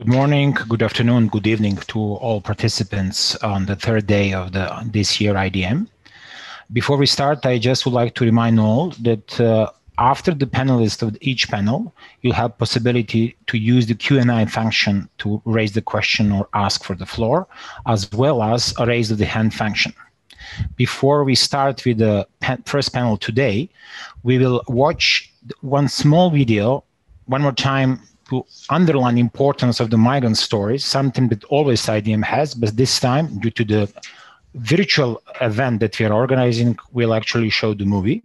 Good morning, good afternoon, good evening to all participants on the third day of the this year IDM. Before we start, I just would like to remind all that uh, after the panelists of each panel, you have possibility to use the Q&A function to raise the question or ask for the floor, as well as a raise of the hand function. Before we start with the first panel today, we will watch one small video one more time to underline the importance of the migrant stories, something that always IDM has, but this time, due to the virtual event that we are organizing, we'll actually show the movie.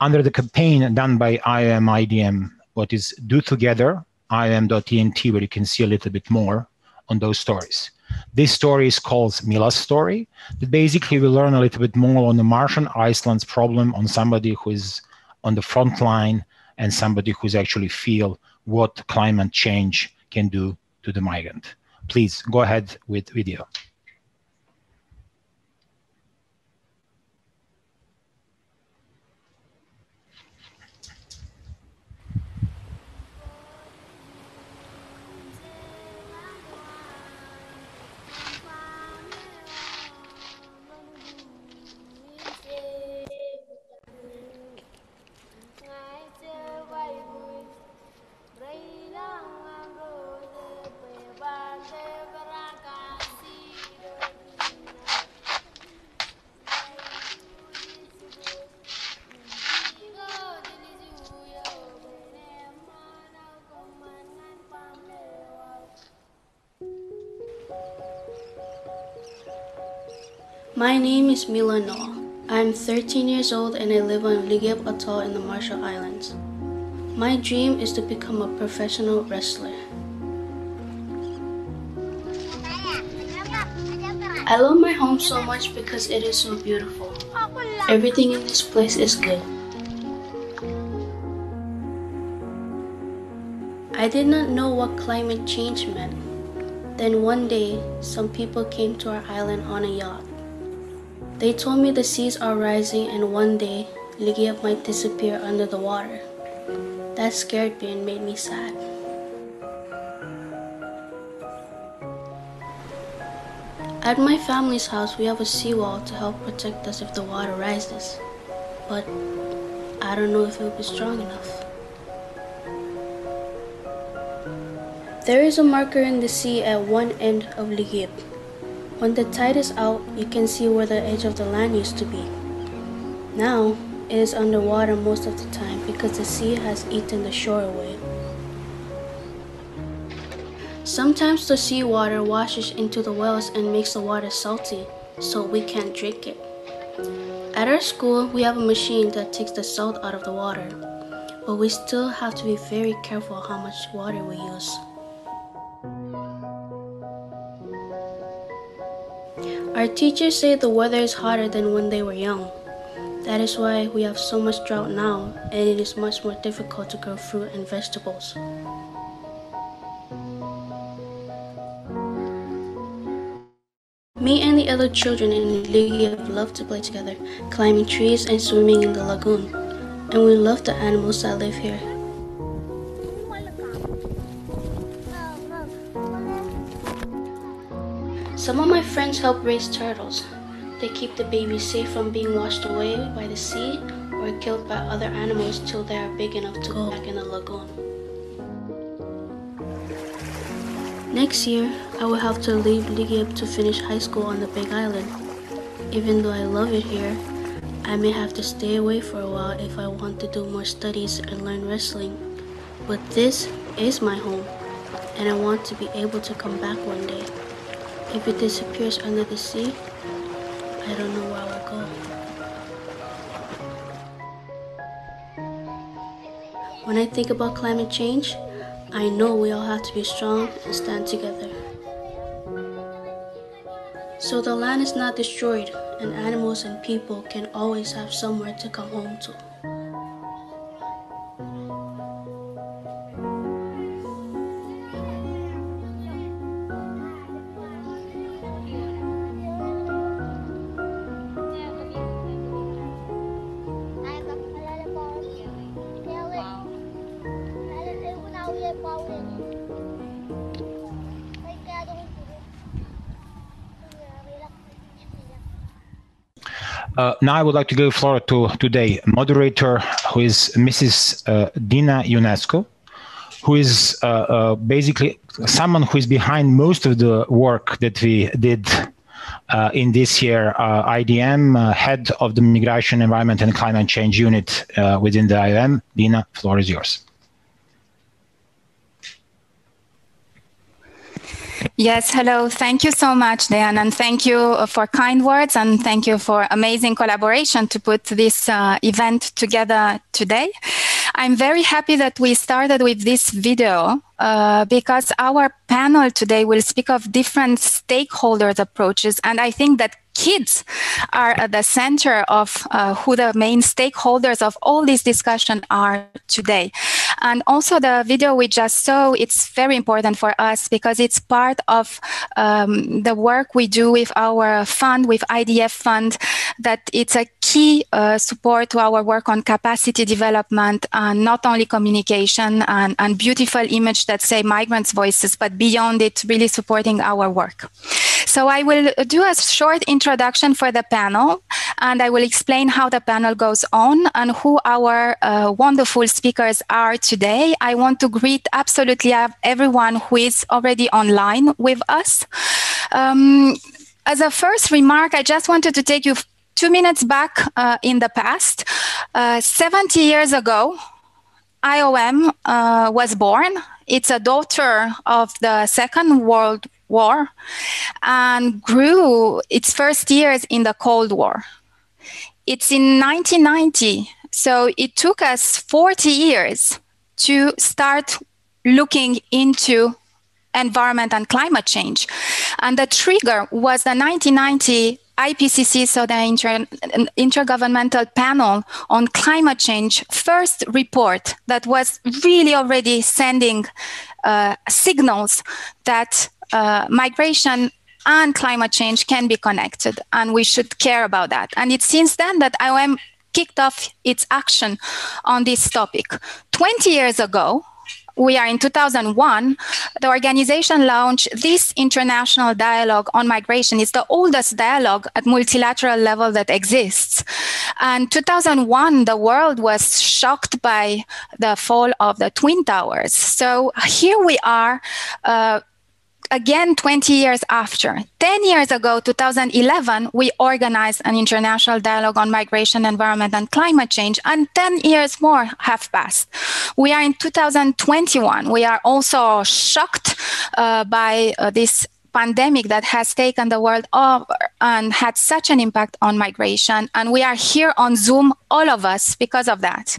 Under the campaign done by IOM IDM, what is Do Together, IOM.ent, where you can see a little bit more on those stories. This story is called Mila's story. That basically we learn a little bit more on the Marshall Island's problem on somebody who is on the front line and somebody who's actually feel what climate change can do to the migrant. Please go ahead with video. My name is Mila Noah. I'm 13 years old and I live on Likiep Atoll in the Marshall Islands. My dream is to become a professional wrestler. I love my home so much because it is so beautiful. Everything in this place is good. I did not know what climate change meant. Then one day, some people came to our island on a yacht. They told me the seas are rising and one day Likiep might disappear under the water. That scared me and made me sad. At my family's house, we have a seawall to help protect us if the water rises. But I don't know if it will be strong enough. There is a marker in the sea at one end of Likiep. When the tide is out, you can see where the edge of the land used to be. Now, it is underwater most of the time because the sea has eaten the shore away. Sometimes the seawater washes into the wells and makes the water salty, so we can't drink it. At our school, we have a machine that takes the salt out of the water, but we still have to be very careful how much water we use. Our teachers say the weather is hotter than when they were young. That is why we have so much drought now, and it is much more difficult to grow fruit and vegetables. Me and the other children in Likiep love to play together, climbing trees and swimming in the lagoon. And we love the animals that live here. Some of my friends help raise turtles. They keep the babies safe from being washed away by the sea or killed by other animals till they are big enough to go back in the lagoon. Next year, I will have to leave Likiep to finish high school on the Big Island. Even though I love it here, I may have to stay away for a while if I want to do more studies and learn wrestling. But this is my home, and I want to be able to come back one day. If it disappears under the sea, I don't know where I will go. When I think about climate change, I know we all have to be strong and stand together. So the land is not destroyed and animals and people can always have somewhere to come home to. Uh, now I would like to give the floor to today moderator, who is Mrs. Uh, Dina Ionesco, who is uh, uh, basically someone who is behind most of the work that we did uh, in this year IDM, head of the Migration, Environment and Climate Change Unit within the IOM. Dina, floor is yours. Yes, hello. Thank you so much, Dan, and thank you for kind words and thank you for amazing collaboration to put this uh, event together today. I'm very happy that we started with this video uh, because our panel today will speak of different stakeholders approaches, and I think that kids are at the center of uh, who the main stakeholders of all this discussion are today. And also the video we just saw, it's very important for us because it's part of um, the work we do with our fund, with IDF fund, that it's a key uh, support to our work on capacity development and not only communication and, and beautiful image that say migrants voices, but beyond it, really supporting our work. So I will do a short introduction for the panel, and I will explain how the panel goes on and who our uh, wonderful speakers are today. I want to greet absolutely everyone who is already online with us. Um, as a first remark, I just wanted to take you two minutes back uh, in the past. Uh, 70 years ago, IOM uh, was born. It's a daughter of the Second World War and grew its first years in the Cold War. It's in 1990, so it took us 40 years to start looking into environment and climate change. And the trigger was the 1990 IPCC, so the Inter- Intergovernmental Panel on Climate Change, first report that was really already sending uh, signals that uh, migration and climate change can be connected, and we should care about that. And it's since then that IOM kicked off its action on this topic. 20 years ago, we are in 2001, the organization launched this international dialogue on migration. It's the oldest dialogue at multilateral level that exists. And 2001, the world was shocked by the fall of the Twin Towers. So here we are. Uh, again 20 years after 10 years ago 2011 we organized an international dialogue on migration environment and climate change and 10 years more have passed we are in 2021 we are also shocked uh, by uh, this pandemic that has taken the world over and had such an impact on migration. And we are here on Zoom, all of us, because of that.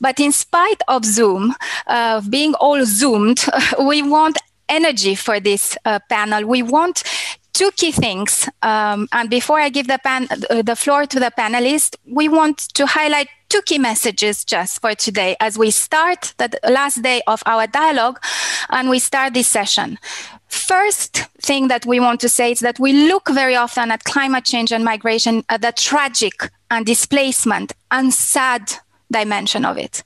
But in spite of Zoom, uh, being all Zoomed, we want energy for this uh, panel. We want two key things. Um, and before I give the, pan- uh, the floor to the panelists, we want to highlight two key messages just for today as we start the last day of our dialogue and we start this session. First thing that we want to say is that we look very often at climate change and migration at the tragic and displacement and sad dimension of it.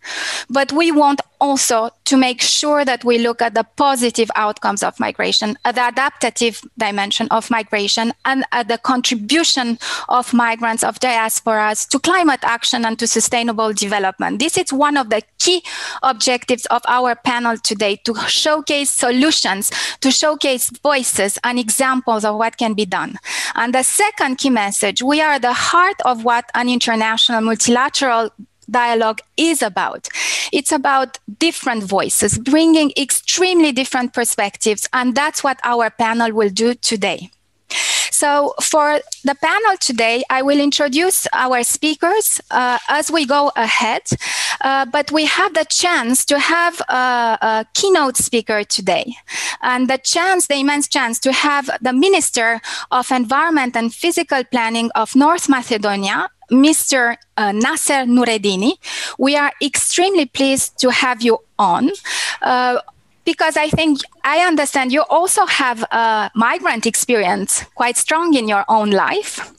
But we want also to make sure that we look at the positive outcomes of migration, at the adaptative dimension of migration, and at the contribution of migrants, of diasporas to climate action and to sustainable development. This is one of the key objectives of our panel today to showcase solutions, to showcase voices and examples of what can be done. And the second key message we are at the heart of what an international multilateral dialogue is about. It's about different voices, bringing extremely different perspectives. And that's what our panel will do today. So, for the panel today, I will introduce our speakers uh, as we go ahead. Uh, but we have the chance to have a, a, keynote speaker today, and the chance, the immense chance, to have the Minister of Environment and Physical Planning of North Macedonia, Mr. Uh, Naser Nuredini. We are extremely pleased to have you on. Uh, because I think I understand you also have a migrant experience quite strong in your own life.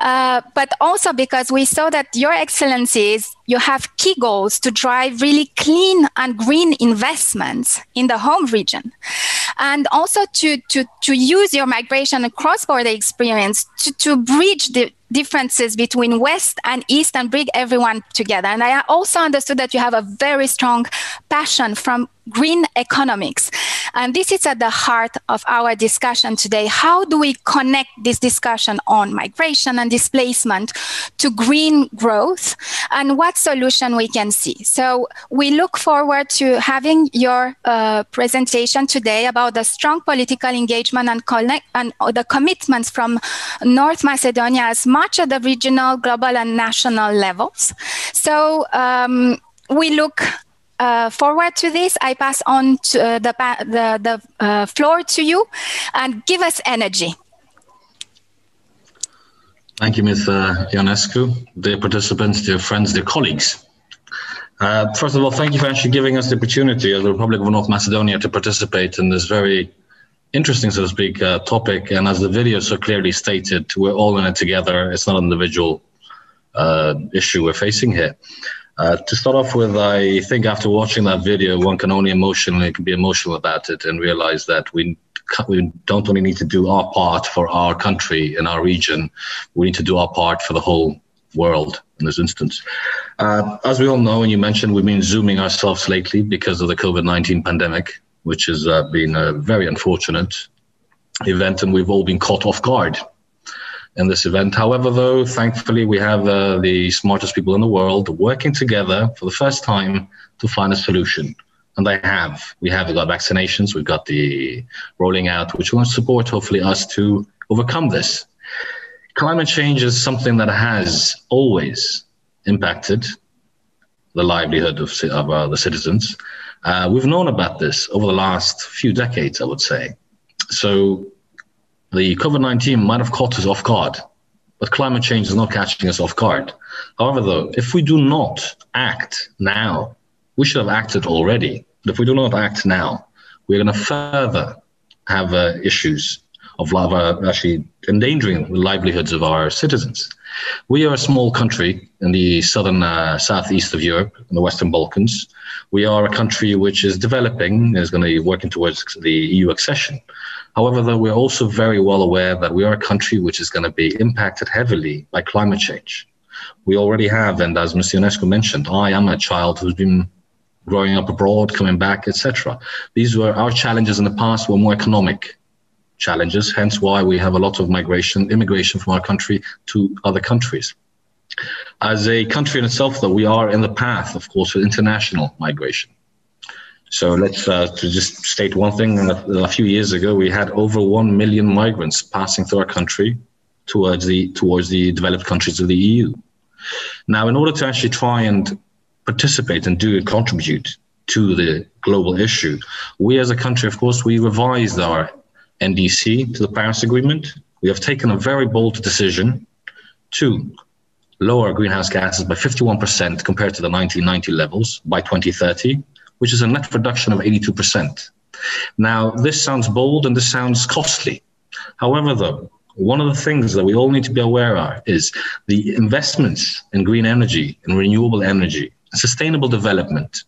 Uh, but also because we saw that your excellencies, you have key goals to drive really clean and green investments in the home region. And also to, to, to use your migration and cross-border experience to, to bridge the differences between West and East and bring everyone together. And I also understood that you have a very strong passion from green economics. And this is at the heart of our discussion today. How do we connect this discussion on migration and displacement to green growth and what solution we can see? So we look forward to having your uh, presentation today about the strong political engagement and, connect, and the commitments from North Macedonia as much at the regional, global, and national levels. So um, we look uh, forward to this, I pass on to, uh, the, the, the uh, floor to you and give us energy. Thank you, Ms. Uh, Ionesco, dear participants, dear friends, dear colleagues. Uh, first of all, thank you for actually giving us the opportunity as the Republic of North Macedonia to participate in this very interesting, so to speak, uh, topic. And as the video so clearly stated, we're all in it together. It's not an individual uh, issue we're facing here. Uh, to start off with, I think after watching that video, one can only emotionally can be emotional about it and realize that we we don't only need to do our part for our country and our region, we need to do our part for the whole world in this instance. Uh, as we all know, and you mentioned, we've been zooming ourselves lately because of the COVID 19 pandemic, which has uh, been a very unfortunate event, and we've all been caught off guard in this event. However, though, thankfully, we have uh, the smartest people in the world working together for the first time to find a solution. And they have. We have got vaccinations, we've got the rolling out, which will support, hopefully, us to overcome this. Climate change is something that has always impacted the livelihood of, of uh, the citizens. Uh, we've known about this over the last few decades, I would say. So the COVID 19 might have caught us off guard, but climate change is not catching us off guard. However, though, if we do not act now, we should have acted already. If we do not act now, we're going to further have uh, issues of lava actually endangering the livelihoods of our citizens. We are a small country in the southern uh, southeast of Europe, in the Western Balkans. We are a country which is developing, is going to be working towards the EU accession. However, though, we're also very well aware that we are a country which is going to be impacted heavily by climate change. We already have, and as Mr. Ionesco mentioned, I am a child who's been growing up abroad, coming back, etc. These were our challenges in the past were more economic challenges, hence why we have a lot of migration, immigration from our country to other countries. As a country in itself, though, we are in the path, of course, of international migration. So let's uh, to just state one thing. A, few years ago, we had over one million migrants passing through our country towards the towards the developed countries of the EU. Now, in order to actually try and participate and do and contribute to the global issue, we as a country, of course, we revised our NDC to the Paris Agreement. We have taken a very bold decision to lower greenhouse gases by 51% compared to the 1990 levels by 2030 which is a net reduction of 82%. Now, this sounds bold and this sounds costly. However, though, one of the things that we all need to be aware of is the investments in green energy and renewable energy, sustainable development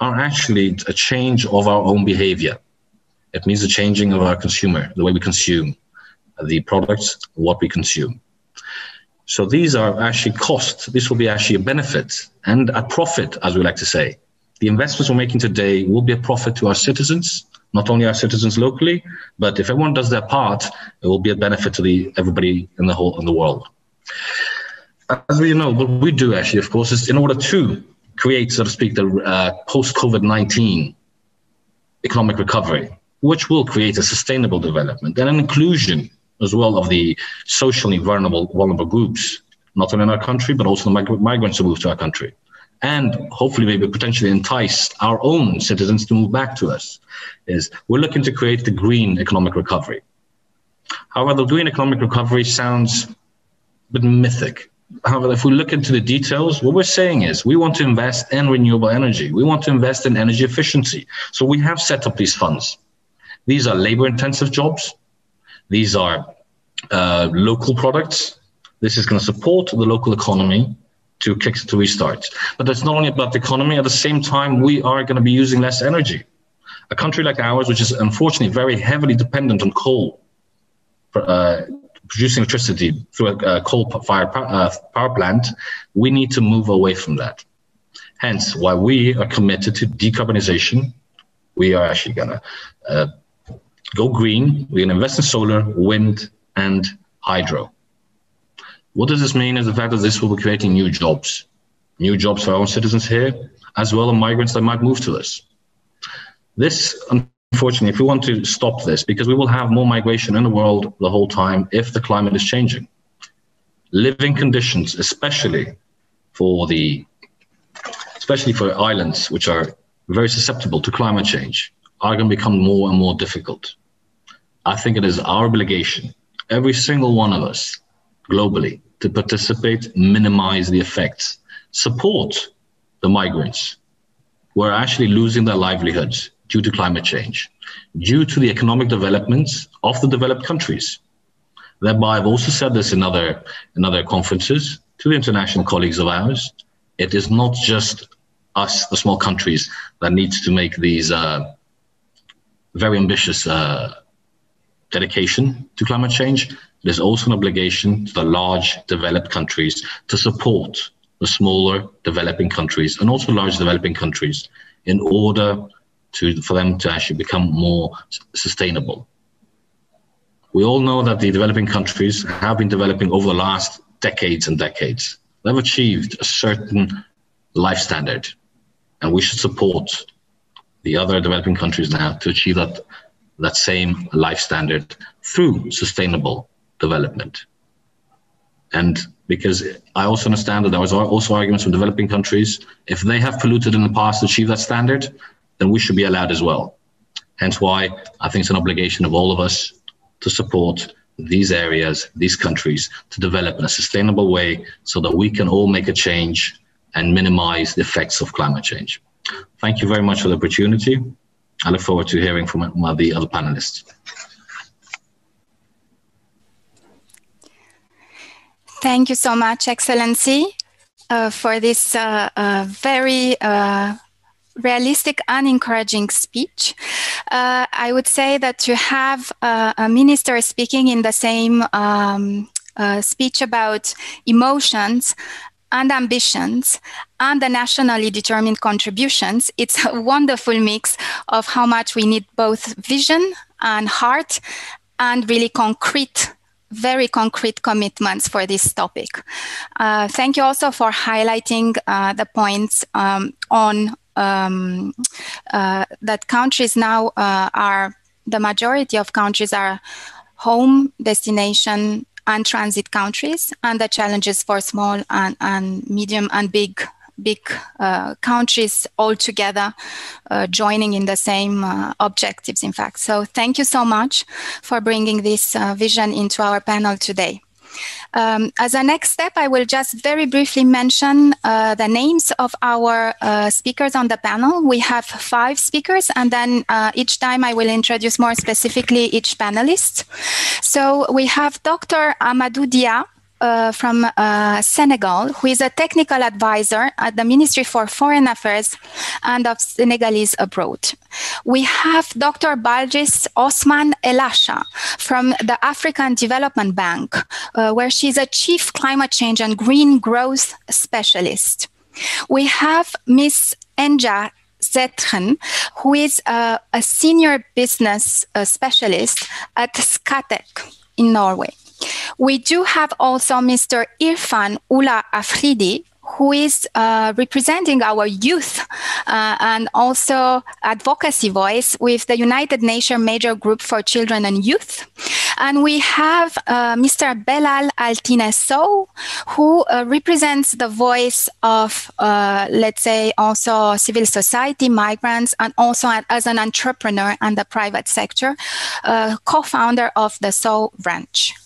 are actually a change of our own behavior. It means the changing of our consumer, the way we consume uh, the products, what we consume. So these are actually costs. This will be actually a benefit and a profit, as we like to say, the investments we're making today will be a profit to our citizens, not only our citizens locally, but if everyone does their part, it will be a benefit to the everybody in the whole in the world. As we know, what we do actually, of course, is in order to create, so to speak, the uh, post COVID 19 economic recovery, which will create a sustainable development and an inclusion as well of the socially vulnerable, vulnerable groups, not only in our country, but also the migrants who move to our country and hopefully maybe potentially entice our own citizens to move back to us is we're looking to create the green economic recovery. However, the green economic recovery sounds a bit mythic. However, if we look into the details, what we're saying is we want to invest in renewable energy. We want to invest in energy efficiency. So we have set up these funds. These are labor intensive jobs. These are uh, local products. This is going to support the local economy to kick to restart. But it's not only about the economy. At the same time, we are going to be using less energy. A country like ours, which is unfortunately very heavily dependent on coal uh, producing electricity through a, a coal-fired power, uh, power plant, we need to move away from that. Hence, why we are committed to decarbonization, we are actually going to uh, go green. We're going to invest in solar, wind, and hydro. What does this mean is the fact that this will be creating new jobs, new jobs for our own citizens here, as well as migrants that might move to us. This, unfortunately, if we want to stop this, because we will have more migration in the world the whole time if the climate is changing. Living conditions, especially for the especially for islands which are very susceptible to climate change, are going to become more and more difficult. I think it is our obligation, every single one of us globally, to participate, minimize the effects, support the migrants who are actually losing their livelihoods due to climate change, due to the economic developments of the developed countries. Thereby, I've also said this in other, in other conferences to the international colleagues of ours. It is not just us, the small countries, that needs to make these uh, very ambitious uh, dedication to climate change. There's also an obligation to the large developed countries to support the smaller developing countries and also large developing countries in order to for them to actually become more sustainable. We all know that the developing countries have been developing over the last decades and decades. They've achieved a certain life standard, and we should support the other developing countries now to achieve that that same life standard through sustainable development. And because I also understand that there was also arguments from developing countries, if they have polluted in the past to achieve that standard, then we should be allowed as well. Hence why I think it's an obligation of all of us to support these areas, these countries, to develop in a sustainable way so that we can all make a change and minimize the effects of climate change. Thank you very much for the opportunity. I look forward to hearing from the other panelists. Thank you so much, Excellency, uh, for this uh, uh, very uh, realistic and encouraging speech. Uh, I would say that to have uh, a minister speaking in the same um, speech about emotions and ambitions and the nationally determined contributions, it's a wonderful mix of how much we need both vision and heart and really concrete very concrete commitments for this topic. Uh, thank you also for highlighting uh, the points um, on um, uh, that countries now uh, are, the majority of countries are home destination and transit countries and the challenges for small and, and medium and big big uh, countries all together uh, joining in the same uh, objectives in fact. So thank you so much for bringing this uh, vision into our panel today um, as a next step, I will just very briefly mention uh, the names of our uh, speakers on the panel. We have five speakers, and then uh, each time I will introduce more specifically each panelist. So we have Dr. Amadou Diaw, uh, from uh, Senegal, who is a technical advisor at the Ministry for Foreign Affairs and of Senegalese abroad. We have Dr. Balgis Osman Elasha from the African Development Bank, uh, where she's a chief climate change and green growth specialist. We have Ms. Enja Saethren, who is uh, a senior business uh, specialist at Scatec in Norway. We do have also Mr. Irfan Ullah Afridi, who is uh, representing our youth uh, and also advocacy voice with the United Nations Major Group for Children and Youth. And we have uh, Mr. Belal Altiné Sow, who uh, represents the voice of, uh, let's say, also civil society, migrants, and also as an entrepreneur and the private sector, uh, co-founder of the Sow Ranch.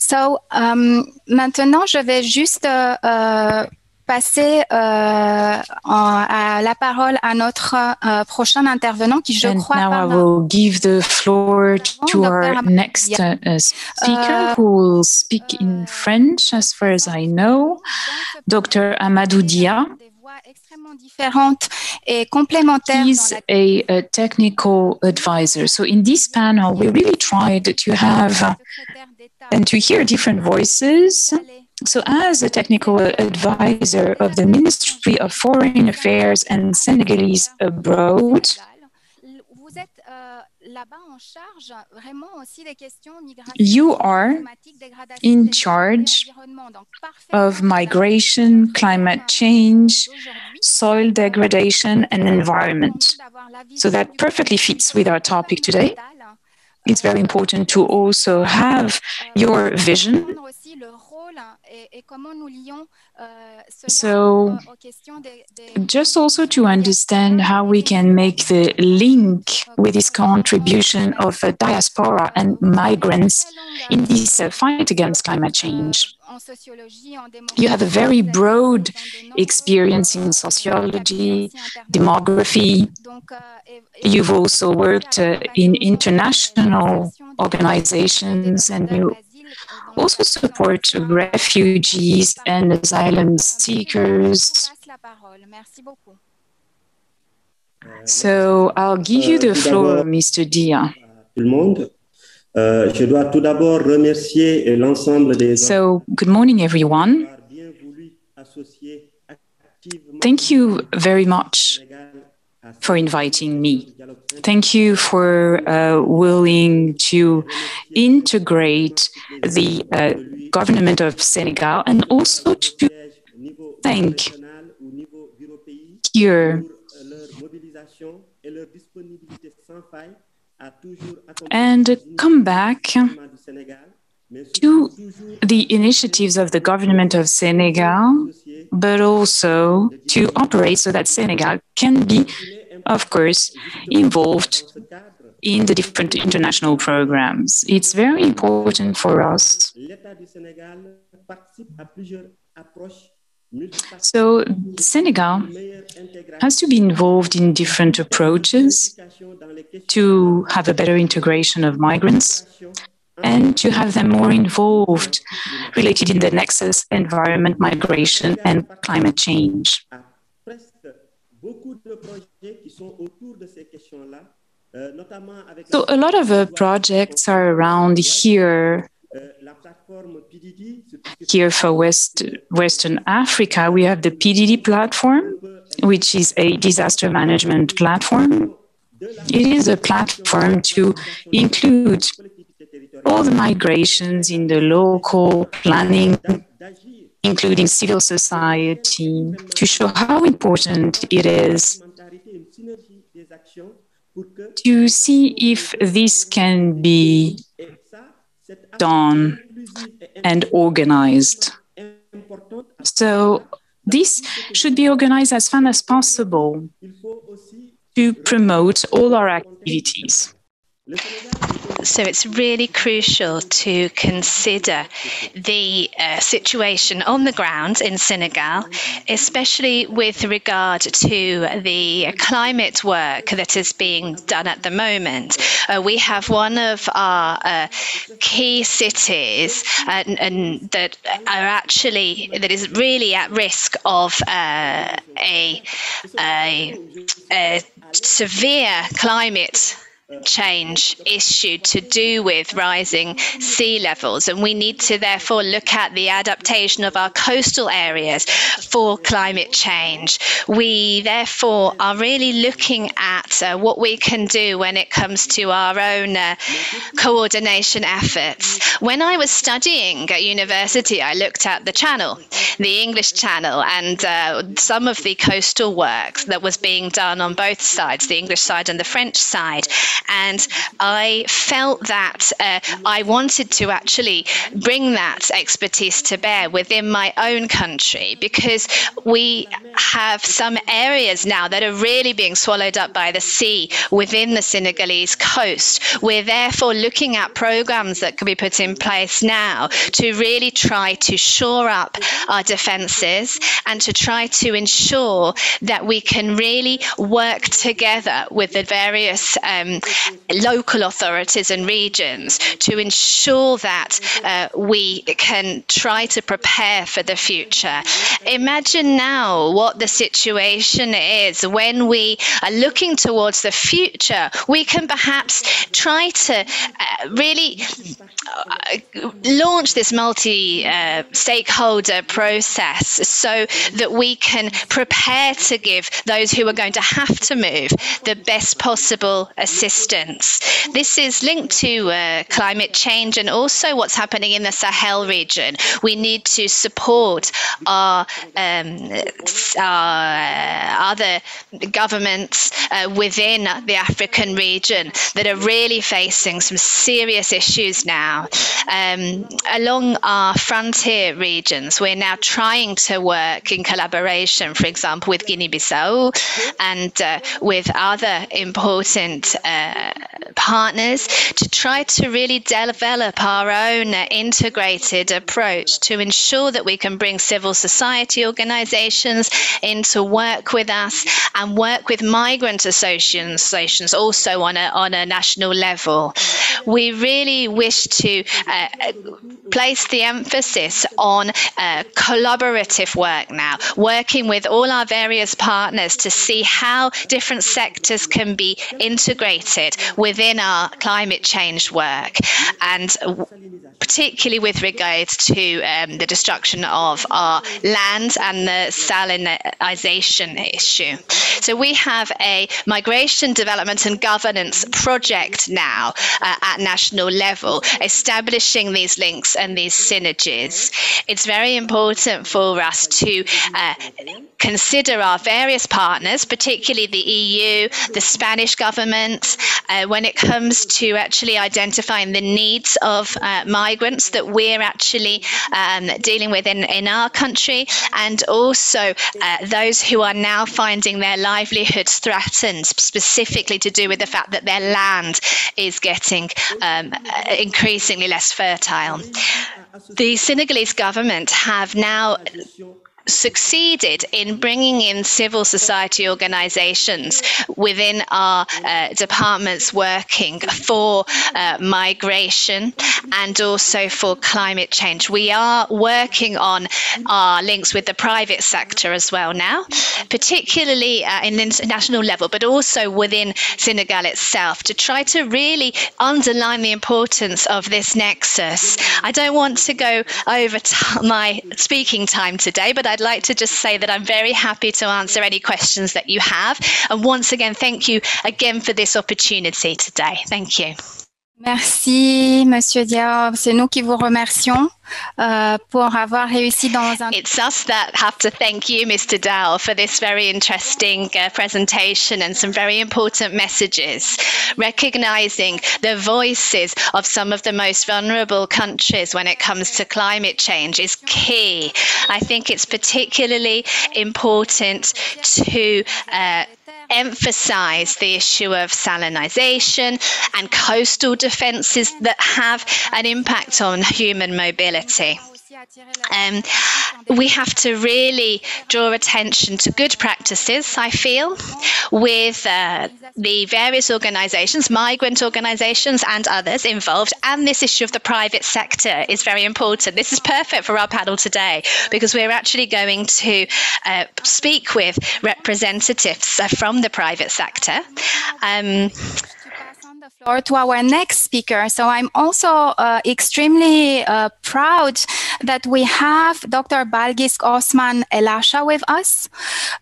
So, um, maintenant, je vais juste uh, passer uh, à la parole à notre uh, prochain intervenant qui, je and crois, now I will give the floor to our next uh, speaker who will speak in French, as far as I know, Dr. Amadou Dia. différentes et complémentaires. He's a, a, technical advisor. So in this panel, we really tried to have and to hear different voices. So, as a technical advisor of the Ministry of Foreign Affairs and Senegalese abroad, you are in charge of migration, climate change, soil degradation, and environment. So that perfectly fits with our topic today. It's very important to also have your vision so, just also to understand how we can make the link with this contribution of diaspora and migrants in this uh, fight against climate change. You have a very broad experience in sociology, demography. You've also worked uh, in international organizations and you also support refugees and asylum seekers. So I'll give you the floor, Mr. Diaw. So, good morning, everyone. Thank you very much for inviting me. Thank you for uh, willing to integrate the uh, government of Senegal and also to thank here and come back to the initiatives of the government of Senegal, but also to operate so that Senegal can be of course, involved in the different international programs. It's very important for us. So, Senegal has to be involved in different approaches to have a better integration of migrants and to have them more involved related in the nexus environment, migration, and climate change. So a lot of uh, projects are around here. Here for West, Western Africa, we have the PDD platform, which is a disaster management platform. It is a platform to include all the migrations in the local planning including civil society, to show how important it is to see if this can be done and organized. So this should be organized as fast as possible to promote all our activities. So it's really crucial to consider the uh, situation on the ground in Senegal, especially with regard to the climate work that is being done at the moment. Uh, we have one of our uh, key cities and, and, that are actually that is really at risk of uh, a, a, a severe climate change issue to do with rising sea levels. And we need to therefore look at the adaptation of our coastal areas for climate change. We therefore are really looking at uh, what we can do when it comes to our own uh, coordination efforts. When I was studying at university, I looked at the channel, the English channel, and uh, some of the coastal work that was being done on both sides, the English side and the French side. And I felt that uh, I wanted to actually bring that expertise to bear within my own country because we have some areas now that are really being swallowed up by the sea within the Senegalese coast. We're therefore looking at programs that can be put in place now to really try to shore up our defences and to try to ensure that we can really work together with the various um, local authorities and regions to ensure that uh, we can try to prepare for the future. Imagine now what the situation is when we are looking towards the future. We can perhaps try to uh, really uh, launch this multi uh, stakeholder process so that we can prepare to give those who are going to have to move the best possible assistance. This is linked to uh, climate change and also what's happening in the Sahel region. We need to support our, um, our other governments uh, within the African region that are really facing some serious issues now. Um, along our frontier regions, we're now trying to work in collaboration, for example, with Guinea Bissau and uh, with other important uh, partners to try to really develop our own integrated approach to ensure that we can bring civil society organizations in to work with us and work with migrant associations also on a, on a national level. We really wish to uh, place the emphasis on uh, collaborative work now, working with all our various partners to see how different sectors can be integrated within our climate change work, and particularly with regards to um, the destruction of our land and the salinization issue. So we have a migration development and governance project now uh, at national level, establishing these links and these synergies. It's very important for us to uh, consider our various partners, particularly the EU, the Spanish government, uh, when it comes to actually identifying the needs of uh, migrants that we're actually um, dealing with in, in our country, and also uh, those who are now finding their livelihoods threatened, specifically to do with the fact that their land is getting um, increasingly less fertile. The Senegalese government have now succeeded in bringing in civil society organizations within our uh, departments working for uh, migration and also for climate change. We are working on our links with the private sector as well now, particularly uh, in international level, but also within Senegal itself to try to really underline the importance of this nexus. I don't want to go over my speaking time today, but I I'd like to just say that I'm very happy to answer any questions that you have. And once again, thank you again for this opportunity today. Thank you. Merci, Monsieur. C'est nous qui vous remercions euh, pour avoir réussi dans un. It's us that have to thank you, Mr. Diaw, for this very interesting uh, presentation and some very important messages, recognizing the voices of some of the most vulnerable countries when it comes to climate change is key. I think it's particularly important to. Uh, emphasize the issue of salinization and coastal defenses that have an impact on human mobility. Um, we have to really draw attention to good practices, I feel, with uh, the various organizations, migrant organizations, and others involved. And this issue of the private sector is very important. This is perfect for our panel today because we're actually going to uh, speak with representatives uh, from the private sector. Um, floor to our next speaker. So I'm also uh, extremely uh, proud that we have Dr. Balgis Osman Elasha with us.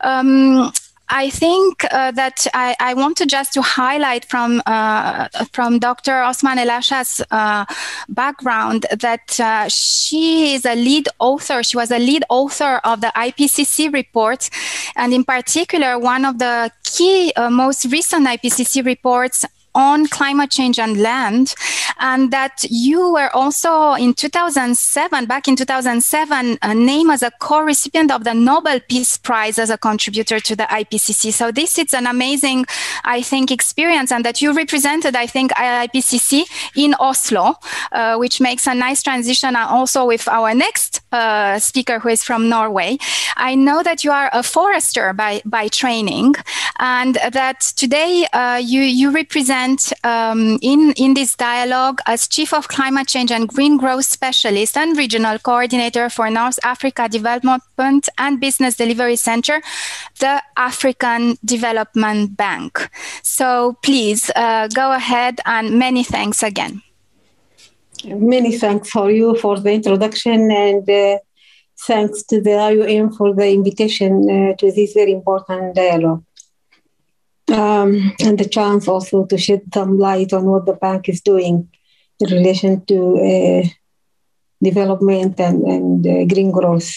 Um, I think uh, that I, I, want to just to highlight from uh, from Dr. Osman Elasha's uh, background that uh, she is a lead author. She was a lead author of the IPCC report, and in particular, one of the key, uh, most recent IPCC reports on climate change and land, and that you were also in 2007, back in 2007, uh, named as a co-recipient of the Nobel Peace Prize as a contributor to the IPCC. So this is an amazing, I think, experience, and that you represented, I think, IPCC in Oslo, uh, which makes a nice transition uh, also with our next uh, speaker who is from Norway. I know that you are a forester by, by training, and that today uh, you, you represent present um, in, in this dialogue as Chief of Climate Change and Green Growth Specialist and Regional Coordinator for North Africa Development and Business Delivery Center, the African Development Bank. So please uh, go ahead and many thanks again. Many thanks for you for the introduction and uh, thanks to the IOM for the invitation uh, to this very important dialogue um, and the chance also to shed some light on what the bank is doing in relation to uh, development and, and uh, green growth.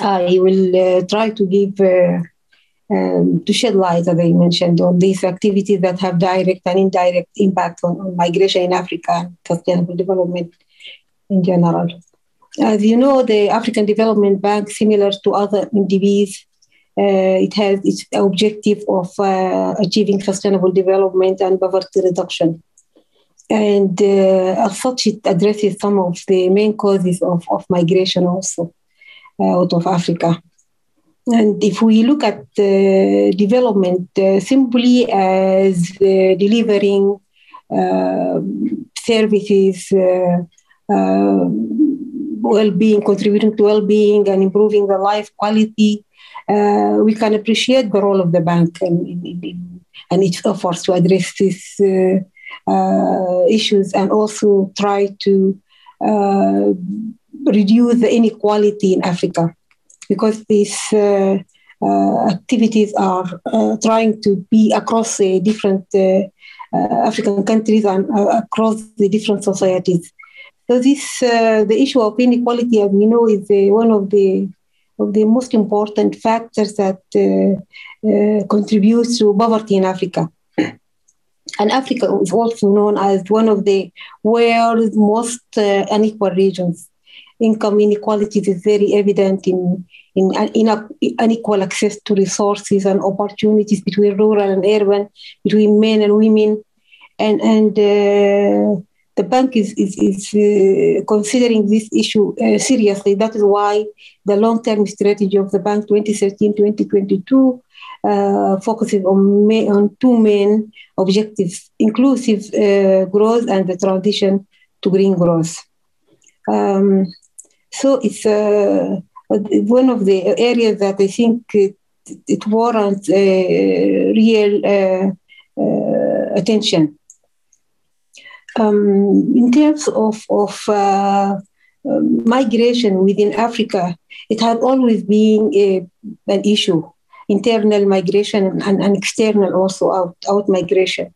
I will uh, try to give uh, um, to shed light, as I mentioned, on these activities that have direct and indirect impact on, on migration in Africa and sustainable development in general. As you know, the African Development Bank, similar to other NDBs, uh, it has its objective of uh, achieving sustainable development and poverty reduction. And uh, as such, it addresses some of the main causes of, of migration also out of Africa. And if we look at uh, development uh, simply as uh, delivering services, well-being, contributing to well-being and improving the life quality uh, we can appreciate the role of the bank and, and its efforts to address these uh, uh, issues and also try to uh, reduce the inequality in Africa because these uh, uh, activities are trying to be across different African countries and across the different societies. So this, the issue of inequality, as we know, is one of the of the most important factors that uh, uh, contribute to poverty in Africa. And Africa is also known as one of the world's most uh, unequal regions. Income inequality is very evident in, in, in unequal access to resources and opportunities between rural and urban, between men and women. And, and uh, the bank is, is, is uh, considering this issue uh, seriously. That is why the long term strategy of the bank 2013 2022 uh, focuses on, on two main objectives inclusive uh, growth and the transition to green growth. Um, so it's uh, one of the areas that I think it, it warrants uh, real attention. Um, in terms of, of uh, um, migration within Africa, it has always been a, an issue internal migration and, and external also out, out migration.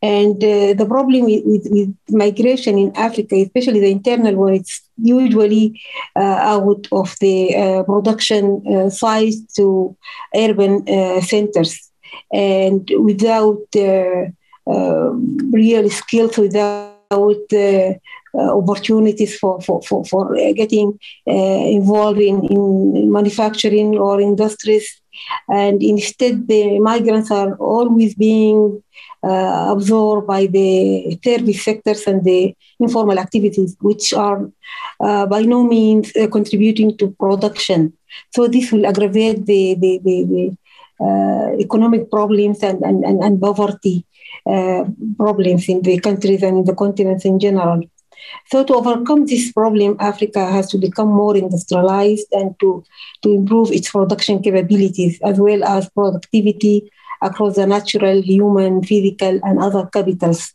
And uh, the problem with, with, with, migration in Africa, especially the internal one, it's usually uh, out of the uh, production uh, sites to urban uh, centers. And without uh, real skills without uh, opportunities for, for, for, for getting uh, involved in, in manufacturing or industries. And instead, the migrants are always being uh, absorbed by the service sectors and the informal activities, which are uh, by no means uh, contributing to production. So this will aggravate the, the, the, the uh, economic problems and, and, and, poverty uh, Uh, problems in the countries and in the continents in general. So to overcome this problem, Africa has to become more industrialized and to, to improve its production capabilities as well as productivity across the natural, human, physical, and other capitals.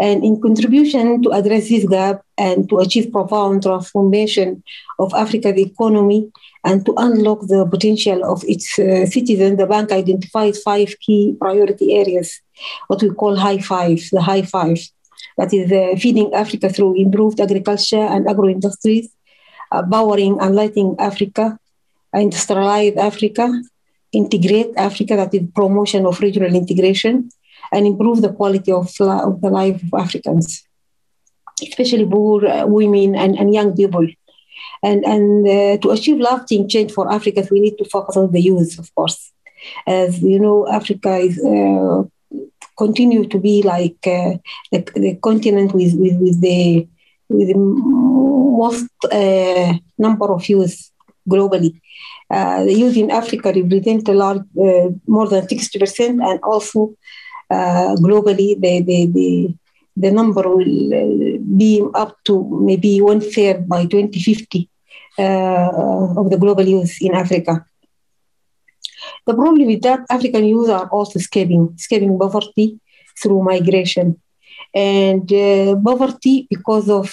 And in contribution to address this gap and to achieve profound transformation of Africa's economy and to unlock the potential of its uh, citizens, the bank identifies five key priority areas, what we call high five, the high five. That is uh, feeding Africa through improved agriculture and agro-industries, uh, powering and lighting Africa, industrialize Africa, integrate Africa, that is promotion of regional integration, and improve the quality of, of the life of Africans, especially poor uh, women and, and young people. And, and uh, to achieve lasting change for Africa, we need to focus on the youth, of course. As you know, Africa is uh, continue to be like uh, the, the continent with, with, with the with the most uh, number of youth globally. Uh, the youth in Africa represent a large, uh, more than 60%, and also uh, globally, the, the, the, the number will uh, be up to maybe one third by 2050 uh, of the global youth in Africa. The problem with that, African youth are also escaping, escaping poverty through migration. And uh, poverty because of,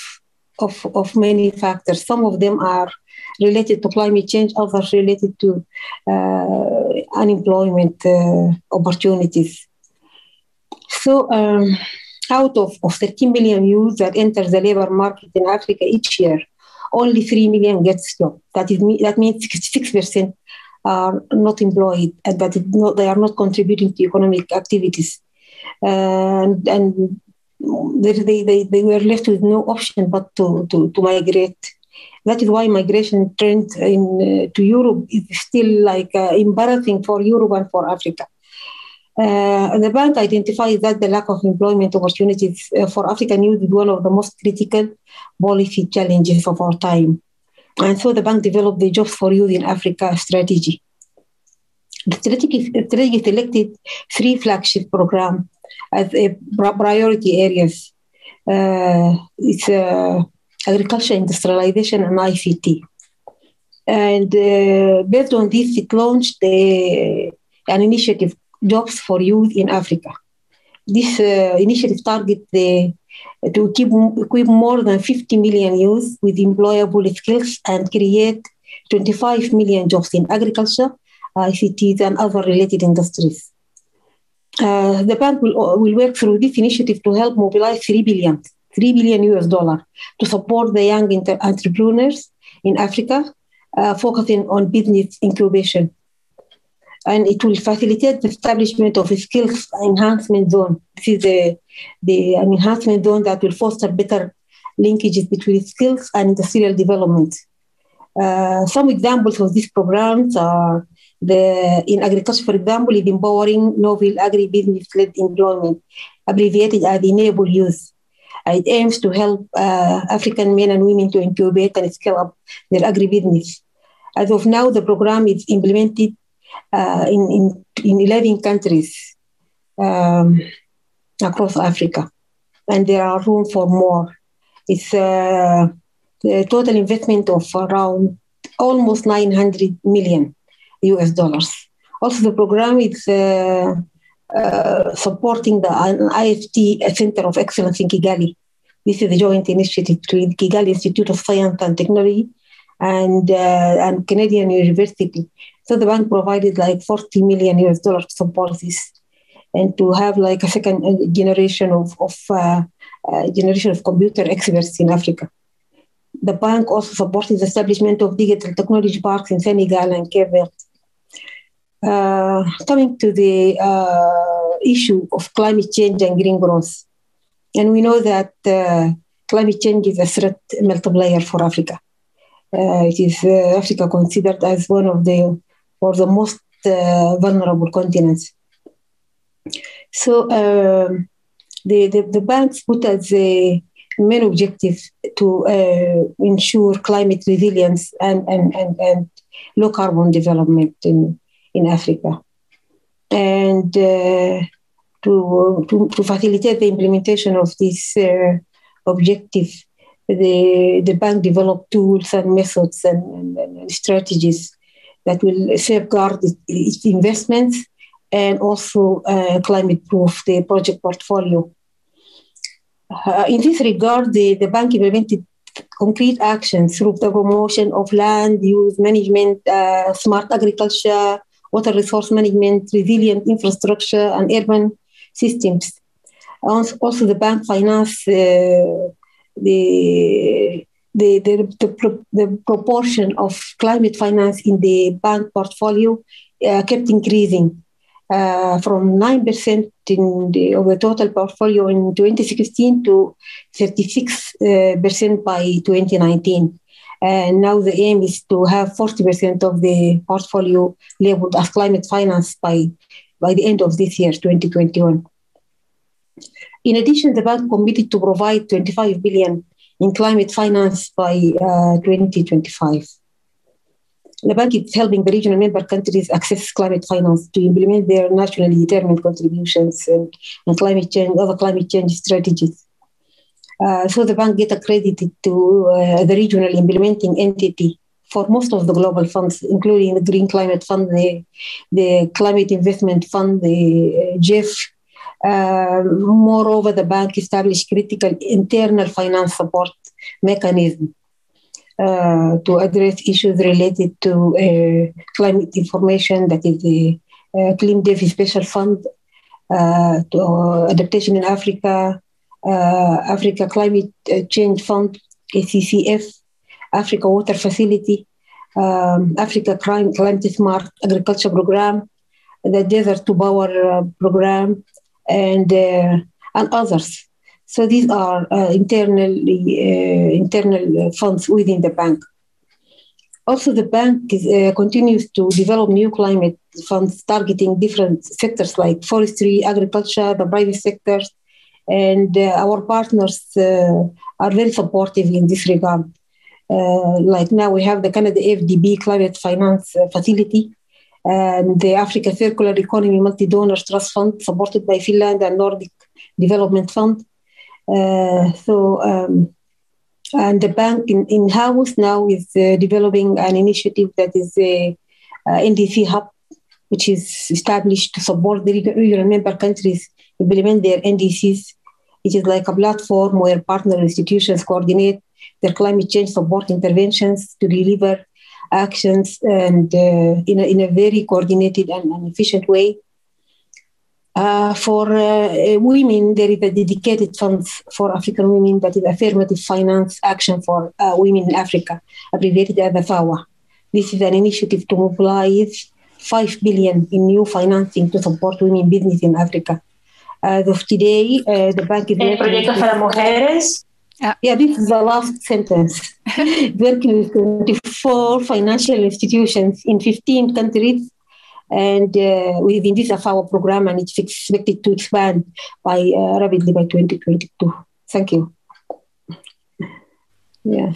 of, of many factors. Some of them are related to climate change, others related to uh, unemployment uh, opportunities. So, um, out of, of 13 million youth that enter the labor market in Africa each year, only 3 million gets job. That, is, that means 66% are not employed and that not, they are not contributing to economic activities. and, and they, they, they were left with no option but to, to, to migrate. That is why migration trend in, uh, to Europe is still like uh, embarrassing for Europe and for Africa. Uh, the bank identified that the lack of employment opportunities uh, for African youth is one of the most critical policy challenges of our time. And so the bank developed the Jobs for Youth in Africa strategy. The strategy, strategy selected three flagship programs as a priority areas. Uh, it's uh, agriculture, industrialization, and ICT. And uh, based on this, it launched a, an initiative jobs for youth in Africa. This uh, initiative targets the, to keep, equip more than 50 million youth with employable skills and create 25 million jobs in agriculture, ICTs, and other related industries. Uh, the bank will, will work through this initiative to help mobilize 3 billion, 3 billion US dollar to support the young inter- entrepreneurs in Africa, uh, focusing on business incubation and it will facilitate the establishment of a skills enhancement zone. This is a, the an enhancement zone that will foster better linkages between skills and industrial development. Uh, some examples of these programs are the in agriculture, for example, is empowering novel agribusiness-led employment, abbreviated as Enable Youth. It aims to help uh, African men and women to incubate and scale up their agribusiness. As of now, the program is implemented uh, in, in, in 11 countries um, across Africa. And there are room for more. It's uh, a total investment of around almost 900 million US dollars. Also, the program is uh, uh, supporting the ICT Center of Excellence in Kigali. This is a joint initiative between Kigali Institute of Science and Technology and, uh, and Canadian University so the bank provided like 40 million US dollars to support this and to have like a second uh, generation of, of uh, uh, generation of computer experts in Africa. The bank also supported the establishment of digital technology parks in Senegal and Cape. Uh, coming to the uh, issue of climate change and green growth, and we know that climate change is a threat multiplier for Africa. It is Africa considered as one of the for the most uh, vulnerable continents. So um, the, the, the, banks put as a main objective to uh, ensure climate resilience and, and, and, and low carbon development in, in Africa. And uh, to, to, to, facilitate the implementation of this uh, objective, the, the bank developed tools and methods and, and, and strategies that will safeguard its investments and also uh, climate proof the project portfolio. Uh, in this regard, the, the bank implemented concrete actions through the promotion of land use management, uh, smart agriculture, water resource management, resilient infrastructure, and urban systems. Also, the bank financed uh, the the, the, the, the, proportion of climate finance in the bank portfolio uh, kept increasing uh, from 9% in the, of the total portfolio in 2016 to 36% uh, by 2019. And now the aim is to have 40% of the portfolio labeled as climate finance by, by the end of this year, 2021. In addition, the bank committed to provide 25 billion in climate finance by uh, 2025. The bank is helping the regional member countries access climate finance to implement their nationally determined contributions and, and climate change, other climate change strategies. Uh, so the bank get accredited to uh, the regional implementing entity for most of the global funds, including the Green Climate Fund, the, the Climate Investment Fund, the uh, GEF. Uh, moreover, the bank established critical internal finance support mechanism uh, to address issues related to uh, climate information, that is the uh, Dev Special Fund, uh, to adaptation in Africa, Africa Climate Change Fund, ACCF, Africa Water Facility, um, Africa Crime, Climate Smart Agriculture Program, the Desert to Power uh, Program, and uh, and others. So these are uh, internally uh, internal funds within the bank. Also, the bank is, uh, continues to develop new climate funds targeting different sectors like forestry, agriculture, the private sectors, and uh, our partners are very supportive in this regard. Uh, like now we have the Canada FDB Climate Finance uh, Facility and the Africa Circular Economy Multi-Donor Trust Fund supported by Finland and Nordic Development Fund. Uh, so, um, and the bank in, in house now is uh, developing an initiative that is a, a NDC hub, which is established to support the regional member countries implement their NDCs. It is like a platform where partner institutions coordinate their climate change support interventions to deliver actions and uh, in, a, in a very coordinated and, and efficient way. Uh, for uh, women, there is a dedicated fund for African women that is Affirmative Finance Action for uh, Women in Africa, abbreviated as AFAWA. This is an initiative to mobilize 5 billion in new financing to support women business in Africa. As of today, uh, the bank is... El proyecto para mujeres yeah. yeah, this is the last sentence. Working with 24 financial institutions in 15 countries and uh, within this of our program and it's expected to expand by uh, rapidly by 2022. Thank you. Yeah.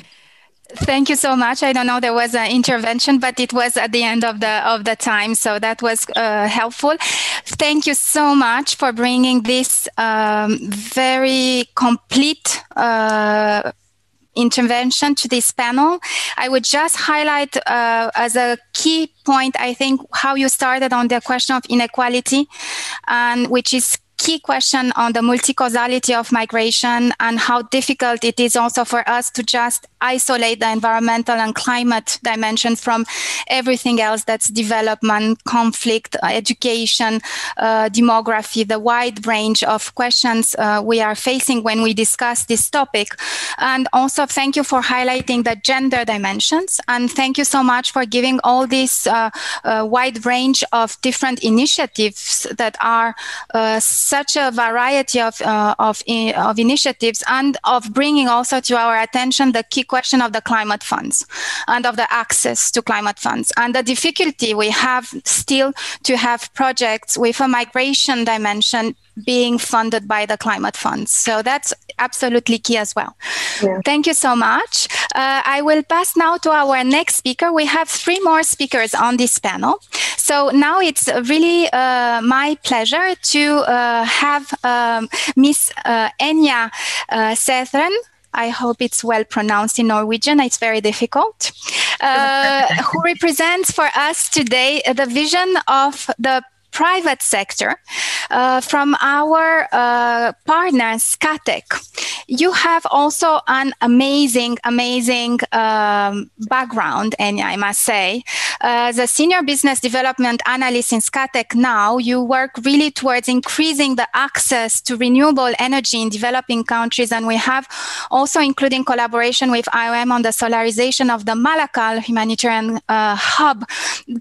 Thank you so much. I don't know there was an intervention, but it was at the end of the of the time, so that was uh, helpful. Thank you so much for bringing this um, very complete. Uh, intervention to this panel. I would just highlight uh, as a key point, I think, how you started on the question of inequality, and which is key question on the multi-causality of migration and how difficult it is also for us to just isolate the environmental and climate dimension from everything else that's development, conflict, uh, education, uh, demography, the wide range of questions uh, we are facing when we discuss this topic. And also thank you for highlighting the gender dimensions. And thank you so much for giving all this uh, uh, wide range of different initiatives that are uh, such a variety of, uh, of, of initiatives and of bringing also to our attention the key question of the climate funds and of the access to climate funds and the difficulty we have still to have projects with a migration dimension being funded by the climate funds. So that's absolutely key as well. Yeah. Thank you so much. Uh, I will pass now to our next speaker. We have three more speakers on this panel. So now it's really uh, my pleasure to uh, have um, Miss uh, Enja uh, Saethren, I hope it's well pronounced in Norwegian. It's very difficult. Uh, who represents for us today the vision of the private sector uh, from our uh, partner Scatec. You have also an amazing, amazing um, background, and I must say, as a senior business development analyst in Scatec now, you work really towards increasing the access to renewable energy in developing countries, and we have also including collaboration with IOM on the solarization of the Malakal humanitarian uh, hub.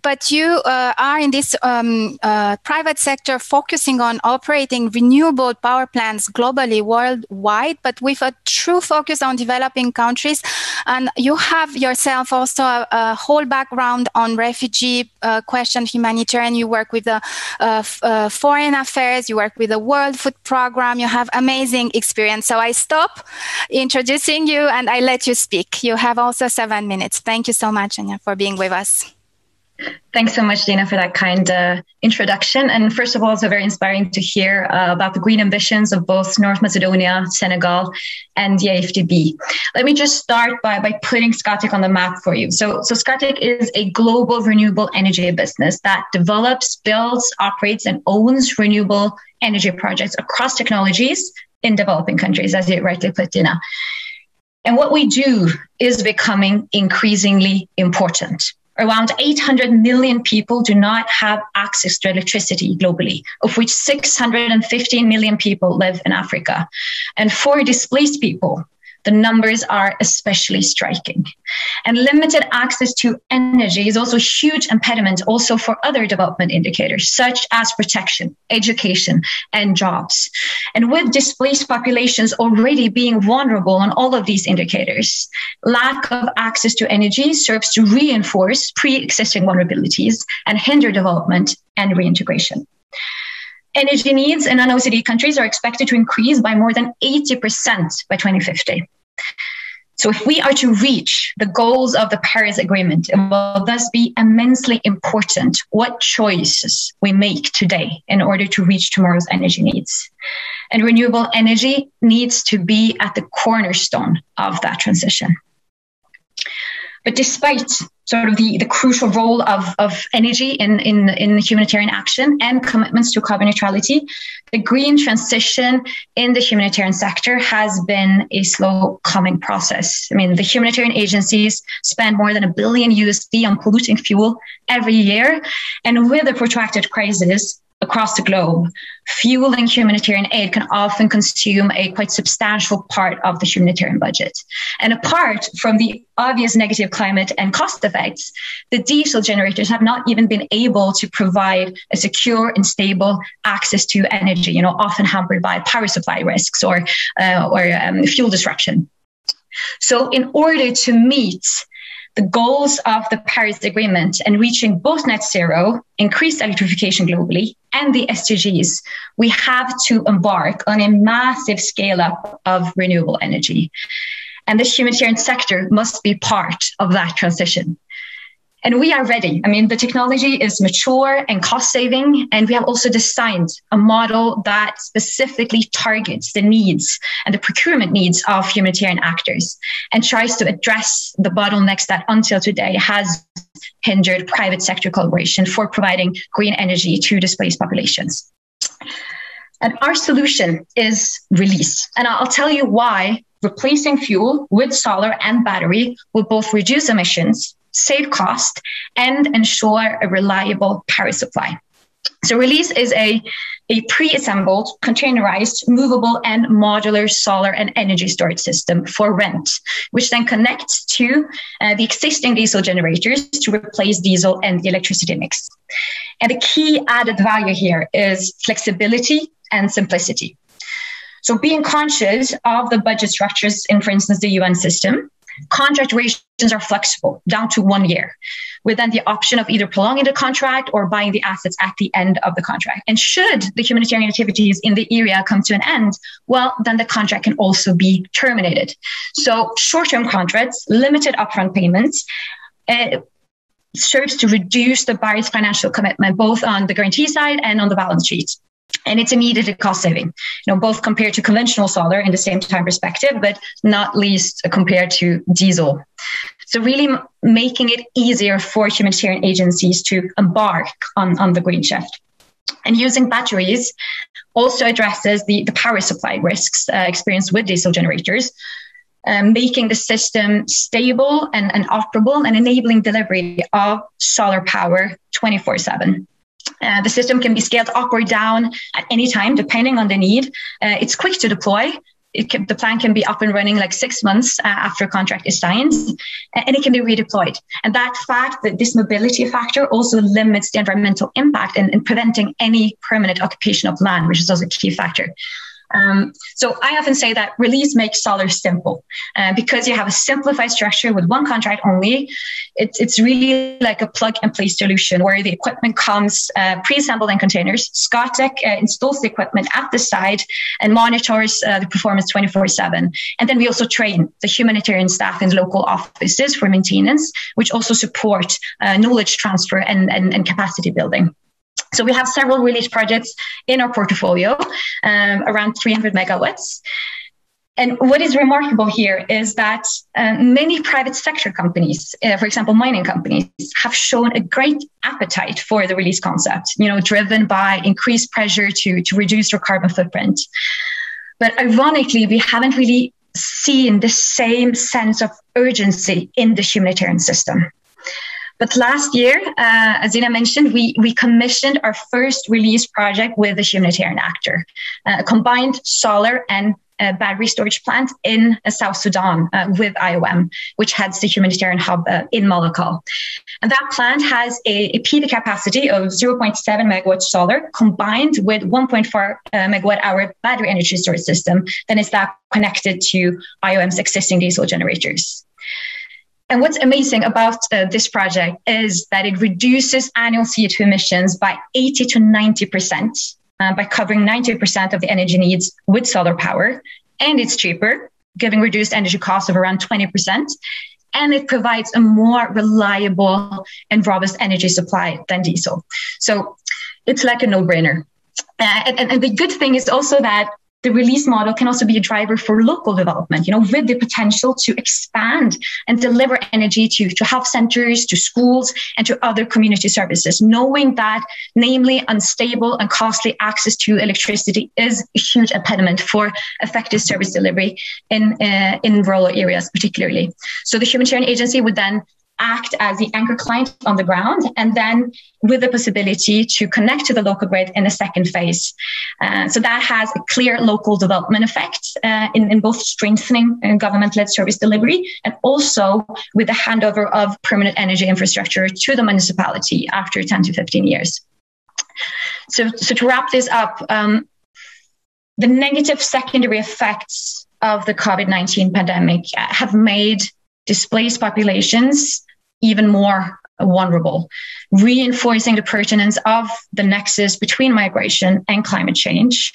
But you uh, are in this um, uh, private sector focusing on operating renewable power plants globally, worldwide, but but with a true focus on developing countries. And you have yourself also a, a whole background on refugee uh, question, humanitarian. You work with the uh, uh, foreign affairs, you work with the World Food Program. You have amazing experience. So I stop introducing you and I let you speak. You have also seven minutes. Thank you so much, Anya, for being with us. Thanks so much, Dina, for that kind uh, introduction. And first of all, it's very inspiring to hear uh, about the green ambitions of both North Macedonia, Senegal, and the AFDB. Let me just start by, by putting Scatec on the map for you. So, so Scatec is a global renewable energy business that develops, builds, operates, and owns renewable energy projects across technologies in developing countries, as you rightly put, Dina. And what we do is becoming increasingly important around 800 million people do not have access to electricity globally, of which 615 million people live in Africa. And for displaced people, the numbers are especially striking. And limited access to energy is also a huge impediment also for other development indicators, such as protection, education, and jobs. And with displaced populations already being vulnerable on all of these indicators, lack of access to energy serves to reinforce pre-existing vulnerabilities and hinder development and reintegration. Energy needs in non-OECD countries are expected to increase by more than 80% by 2050. So, if we are to reach the goals of the Paris Agreement, it will thus be immensely important what choices we make today in order to reach tomorrow's energy needs. And renewable energy needs to be at the cornerstone of that transition. But despite sort of the, the crucial role of, of energy in, in, in humanitarian action and commitments to carbon neutrality, the green transition in the humanitarian sector has been a slow coming process. I mean, the humanitarian agencies spend more than a billion USD on polluting fuel every year. And with a protracted crisis, across the globe, fueling humanitarian aid can often consume a quite substantial part of the humanitarian budget. And apart from the obvious negative climate and cost effects, the diesel generators have not even been able to provide a secure and stable access to energy, you know, often hampered by power supply risks or, uh, or um, fuel disruption. So in order to meet the goals of the Paris Agreement and reaching both net zero, increased electrification globally, and the SDGs, we have to embark on a massive scale up of renewable energy. And the humanitarian sector must be part of that transition. And we are ready. I mean, the technology is mature and cost saving. And we have also designed a model that specifically targets the needs and the procurement needs of humanitarian actors and tries to address the bottlenecks that until today has hindered private sector collaboration for providing green energy to displaced populations. And our solution is Release. And I'll tell you why replacing fuel with solar and battery will both reduce emissions save cost, and ensure a reliable power supply. So Release is a, a pre-assembled, containerized, movable, and modular solar and energy storage system for rent, which then connects to uh, the existing diesel generators to replace diesel and the electricity mix. And the key added value here is flexibility and simplicity. So being conscious of the budget structures in, for instance, the UN system, contract durations are flexible down to one year, with then the option of either prolonging the contract or buying the assets at the end of the contract. And should the humanitarian activities in the area come to an end, well, then the contract can also be terminated. So short term contracts, limited upfront payments. Uh, serves to reduce the buyer's financial commitment both on the guarantee side and on the balance sheet and it's immediately cost saving. You know both compared to conventional solar in the same time perspective but not least compared to diesel. So really m- making it easier for humanitarian agencies to embark on, on the green shift. And using batteries also addresses the, the power supply risks uh, experienced with diesel generators um, making the system stable and, and operable and enabling delivery of solar power 24 7 uh, the system can be scaled up or down at any time, depending on the need. Uh, it's quick to deploy. Can, the plan can be up and running like six months uh, after a contract is signed, and it can be redeployed. And that fact, that this mobility factor, also limits the environmental impact and, and preventing any permanent occupation of land, which is also a key factor. Um, so I often say that Release makes solar simple uh, because you have a simplified structure with one contract only. It's, it's really like a plug and play solution where the equipment comes uh, pre-assembled in containers. Scatec uh, installs the equipment at the site and monitors uh, the performance 24 7. And then we also train the humanitarian staff in local offices for maintenance, which also support uh, knowledge transfer and, and, and capacity building. So we have several Release projects in our portfolio, um, around 300 megawatts. And what is remarkable here is that uh, many private sector companies, uh, for example, mining companies, have shown a great appetite for the Release concept, you know, driven by increased pressure to, to reduce their carbon footprint. But ironically, we haven't really seen the same sense of urgency in the humanitarian system. But last year, uh, as Dina mentioned, we, we commissioned our first Release project with a humanitarian actor, uh, a combined solar and uh, battery storage plant in uh, South Sudan uh, with IOM, which heads the humanitarian hub uh, in Malakal. And that plant has a, a, PV capacity of 0.7 megawatt solar combined with 1.4 megawatt hour battery energy storage system that is that connected to IOM's existing diesel generators. And what's amazing about uh, this project is that it reduces annual CO2 emissions by 80 to 90% uh, by covering 90% of the energy needs with solar power. And it's cheaper, giving reduced energy costs of around 20%. And it provides a more reliable and robust energy supply than diesel. So it's like a no brainer. Uh, and, and, the good thing is also that the Release model can also be a driver for local development, you know, with the potential to expand and deliver energy to, to health centers, to schools, and to other community services, knowing that namely unstable and costly access to electricity is a huge impediment for effective service delivery in, uh, in rural areas, particularly. So the humanitarian agency would then act as the anchor client on the ground, and then with the possibility to connect to the local grid in a second phase. Uh, so that has a clear local development effect uh, in, in both strengthening uh, government-led service delivery and also with the handover of permanent energy infrastructure to the municipality after 10 to 15 years. So, so to wrap this up, um, the negative secondary effects of the COVID 19 pandemic have made displaced populations even more vulnerable, reinforcing the pertinence of the nexus between migration and climate change.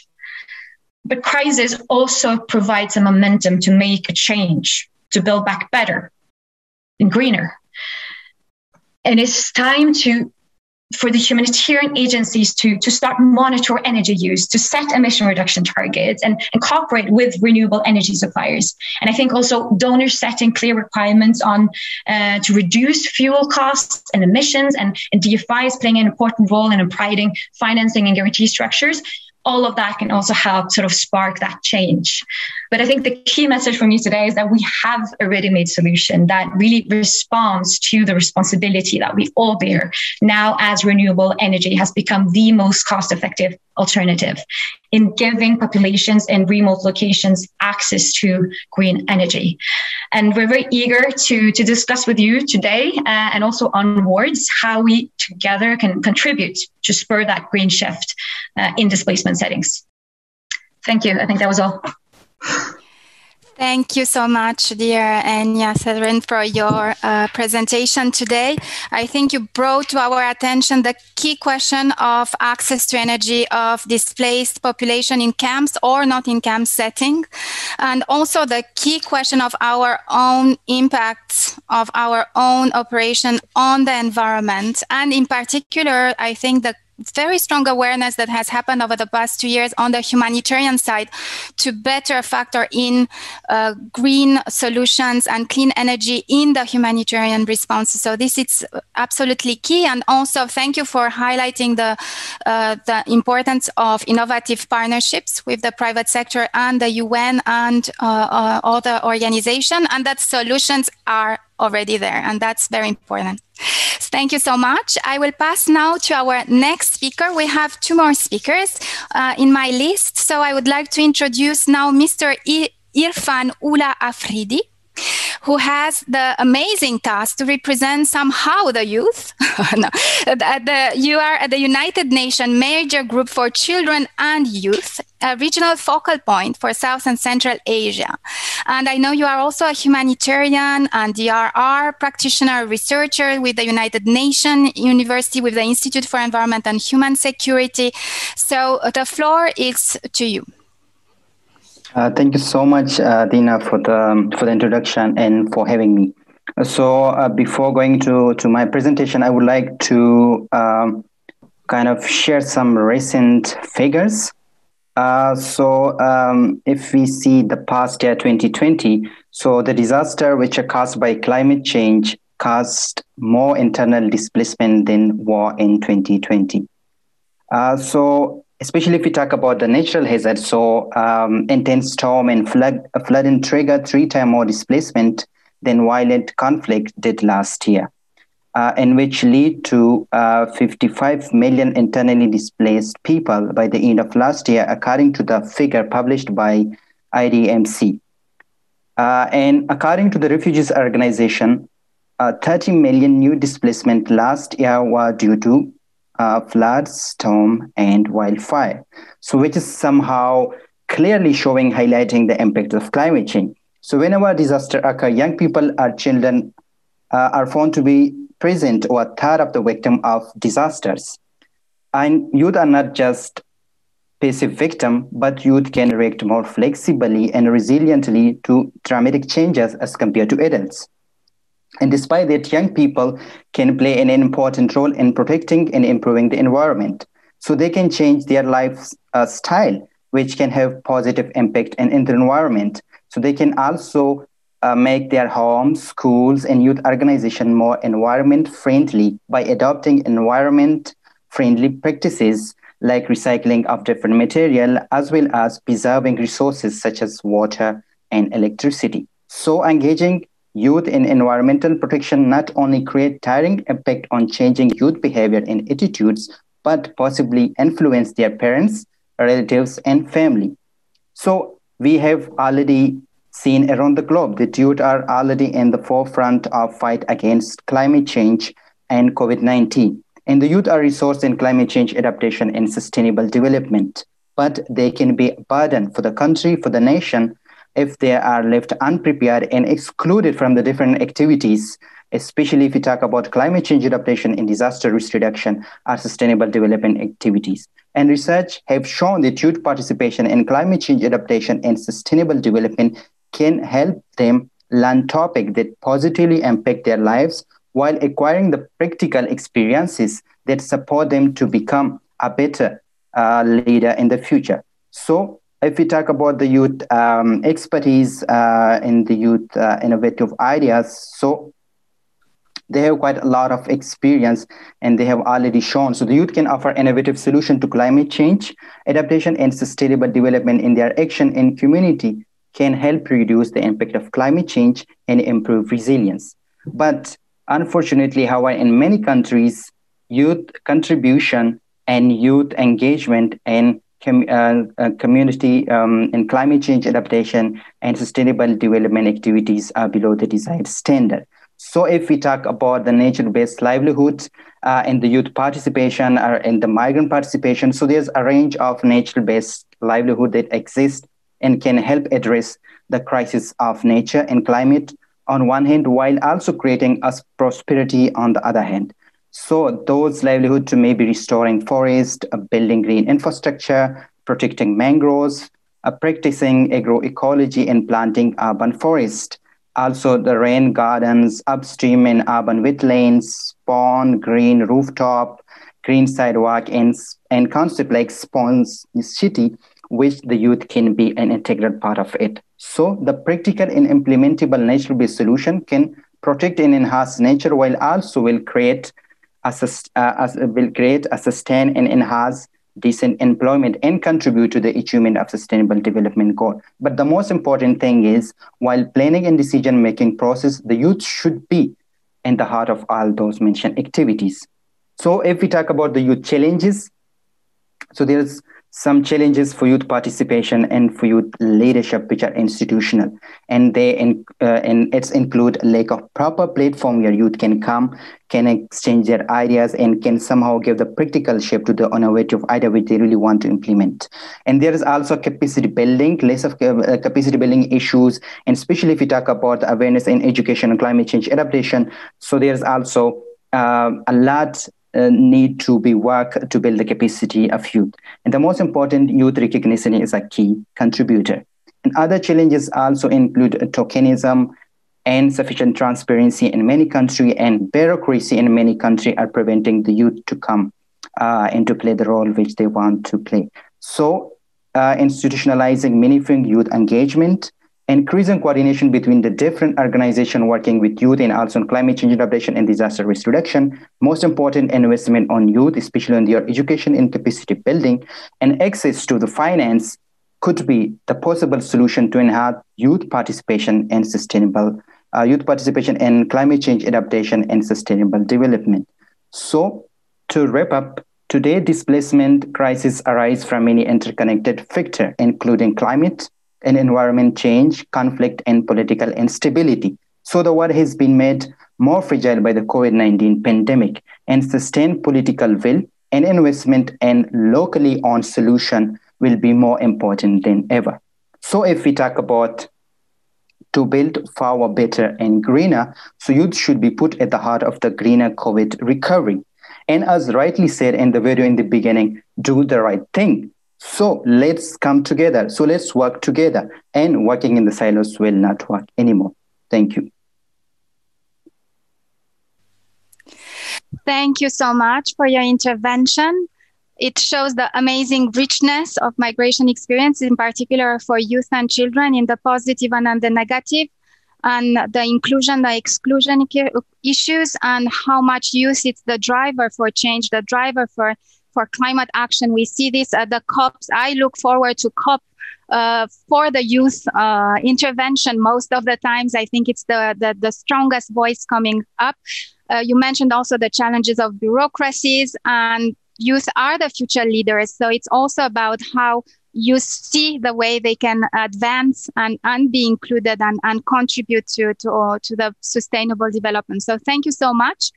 But crisis also provides a momentum to make a change, to build back better and greener. And it's time to for the humanitarian agencies to, to start monitor energy use, to set emission reduction targets and, and cooperate with renewable energy suppliers. And I think also donors setting clear requirements on uh, to reduce fuel costs and emissions and, and DFI is playing an important role in providing financing and guarantee structures all of that can also help sort of spark that change. But I think the key message for me today is that we have a ready made solution that really responds to the responsibility that we all bear now as renewable energy has become the most cost effective alternative in giving populations in remote locations access to green energy. And we're very eager to, to discuss with you today uh, and also onwards how we together can contribute to spur that green shift uh, in displacement settings. Thank you. I think that was all. Thank you so much, dear Enja Saethren, for your uh, presentation today. I think you brought to our attention the key question of access to energy of displaced population in camps or not in camp setting, and also the key question of our own impacts of our own operation on the environment. And in particular, I think the very strong awareness that has happened over the past two years on the humanitarian side to better factor in uh, green solutions and clean energy in the humanitarian response. So this is absolutely key. And also thank you for highlighting the, uh, the importance of innovative partnerships with the private sector and the UN and uh, uh, other organizations and that solutions are already there. And that's very important. Thank you so much. I will pass now to our next speaker. We have two more speakers uh, in my list. So I would like to introduce now Mr. Irfan Ullah Afridi who has the amazing task to represent somehow the youth. no, the, you are at the United Nations Major Group for Children and Youth, a regional focal point for South and Central Asia. And I know you are also a humanitarian and DRR practitioner, researcher with the United Nations University with the Institute for Environment and Human Security. So uh, the floor is to you. Uh, thank you so much, uh, Dina, for the um, for the introduction and for having me. So uh, before going to to my presentation, I would like to um, kind of share some recent figures. Uh, so um, if we see the past year 2020, so the disaster which are caused by climate change caused more internal displacement than war in 2020. Uh, so especially if we talk about the natural hazard, so um, intense storm and flood, flooding triggered three times more displacement than violent conflict did last year, uh, and which lead to uh, 55 million internally displaced people by the end of last year, according to the figure published by IDMC. Uh, and according to the Refugees Organization, uh, 30 million new displacement last year were due to uh, flood, storm, and wildfire. So, which is somehow clearly showing, highlighting the impact of climate change. So, whenever disaster occur, young people or children uh, are found to be present or third of the victim of disasters. And youth are not just passive victim, but youth can react more flexibly and resiliently to dramatic changes as compared to adults. And despite that, young people can play an important role in protecting and improving the environment. So they can change their lifestyle, uh, which can have positive impact in, in the environment. So they can also uh, make their homes, schools, and youth organization more environment friendly by adopting environment friendly practices like recycling of different material, as well as preserving resources such as water and electricity. So engaging youth in environmental protection not only create tiring impact on changing youth behavior and attitudes, but possibly influence their parents, relatives, and family. So we have already seen around the globe that youth are already in the forefront of fight against climate change and COVID-19. And the youth are resource in climate change adaptation and sustainable development, but they can be a burden for the country, for the nation, if they are left unprepared and excluded from the different activities, especially if we talk about climate change adaptation and disaster risk reduction or sustainable development activities. And research have shown that youth participation in climate change adaptation and sustainable development can help them learn topics that positively impact their lives while acquiring the practical experiences that support them to become a better uh, leader in the future. So if we talk about the youth um, expertise uh, in the youth uh, innovative ideas, so they have quite a lot of experience and they have already shown. So the youth can offer innovative solution to climate change, adaptation and sustainable development in their action in community can help reduce the impact of climate change and improve resilience. But unfortunately, however, in many countries, youth contribution and youth engagement and com- uh, uh, community um, and climate change adaptation and sustainable development activities are below the desired standard. So, if we talk about the nature-based livelihoods uh, and the youth participation or in the migrant participation, so there's a range of nature-based livelihood that exists and can help address the crisis of nature and climate on one hand, while also creating us prosperity on the other hand. So those livelihoods may be restoring forest, uh, building green infrastructure, protecting mangroves, uh, practicing agroecology and planting urban forest. Also the rain gardens, upstream and urban wetlands, spawn, green rooftop, green sidewalk, and, and concept like sponge city, which the youth can be an integral part of it. So the practical and implementable nature-based solution can protect and enhance nature while also will create assist, uh, will create, a sustain, and enhance decent employment and contribute to the achievement of sustainable development goal. But the most important thing is while planning and decision making process, the youth should be in the heart of all those mentioned activities. So if we talk about the youth challenges, so there's some challenges for youth participation and for youth leadership, which are institutional. And they in, uh, and it's include lack of proper platform where youth can come, can exchange their ideas, and can somehow give the practical shape to the innovative idea which they really want to implement. And there is also capacity building, less of uh, capacity building issues, and especially if we talk about awareness in education and climate change adaptation. So there's also uh, a lot uh, need to be work to build the capacity of youth. And the most important, youth recognition is a key contributor. And other challenges also include tokenism and sufficient transparency in many countries and bureaucracy in many countries are preventing the youth to come uh, and to play the role which they want to play. So uh, institutionalizing meaningful youth engagement increasing coordination between the different organizations working with youth and also on climate change adaptation and disaster risk reduction. Most important investment on youth, especially on their education and capacity building, and access to the finance could be the possible solution to enhance youth participation and sustainable uh, youth participation in climate change adaptation and sustainable development. So, to wrap up, today displacement crisis arise from many interconnected factors, including climate, and environment change, conflict, and political instability. So the world has been made more fragile by the COVID 19 pandemic, and sustained political will and investment and locally owned solution will be more important than ever. So if we talk about to build far better and greener, so youth should be put at the heart of the greener COVID recovery. And as rightly said in the video in the beginning, do the right thing. So let's come together. So let's work together. And working in the silos will not work anymore. Thank you. Thank you so much for your intervention. It shows the amazing richness of migration experience, in particular for youth and children, in the positive and in the negative, and the inclusion, the exclusion issues, and how much youth is the driver for change, the driver for for climate action. We see this at the COPs. I look forward to COP uh, for the youth uh, intervention. Most of the times, I think it's the, the, the strongest voice coming up. Uh, you mentioned also the challenges of bureaucracies, and youth are the future leaders. So it's also about how you see the way they can advance and, and be included and, and contribute to, to, to the sustainable development. So thank you so much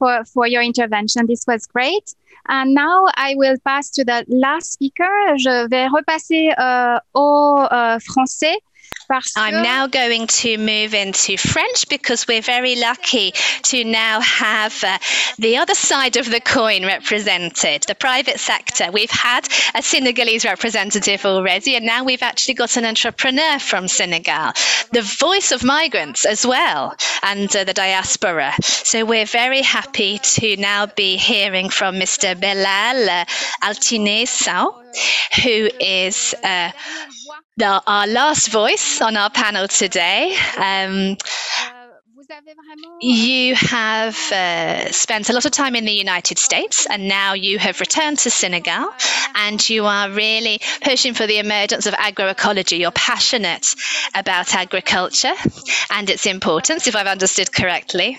for, for your intervention. This was great. And now I will pass to the last speaker. Je vais repasser euh, au euh, français. I'm now going to move into French because we're very lucky to now have uh, the other side of the coin represented, the private sector. We've had a Senegalese representative already, and now we've actually got an entrepreneur from Senegal, the voice of migrants as well, and uh, the diaspora. So we're very happy to now be hearing from Mr. Belal uh, Altiné Sow, who is uh, the, our last voice on our panel today. Um, you have uh, spent a lot of time in the United States and now you have returned to Senegal and you are really pushing for the emergence of agroecology. You're passionate about agriculture and its importance, if I've understood correctly.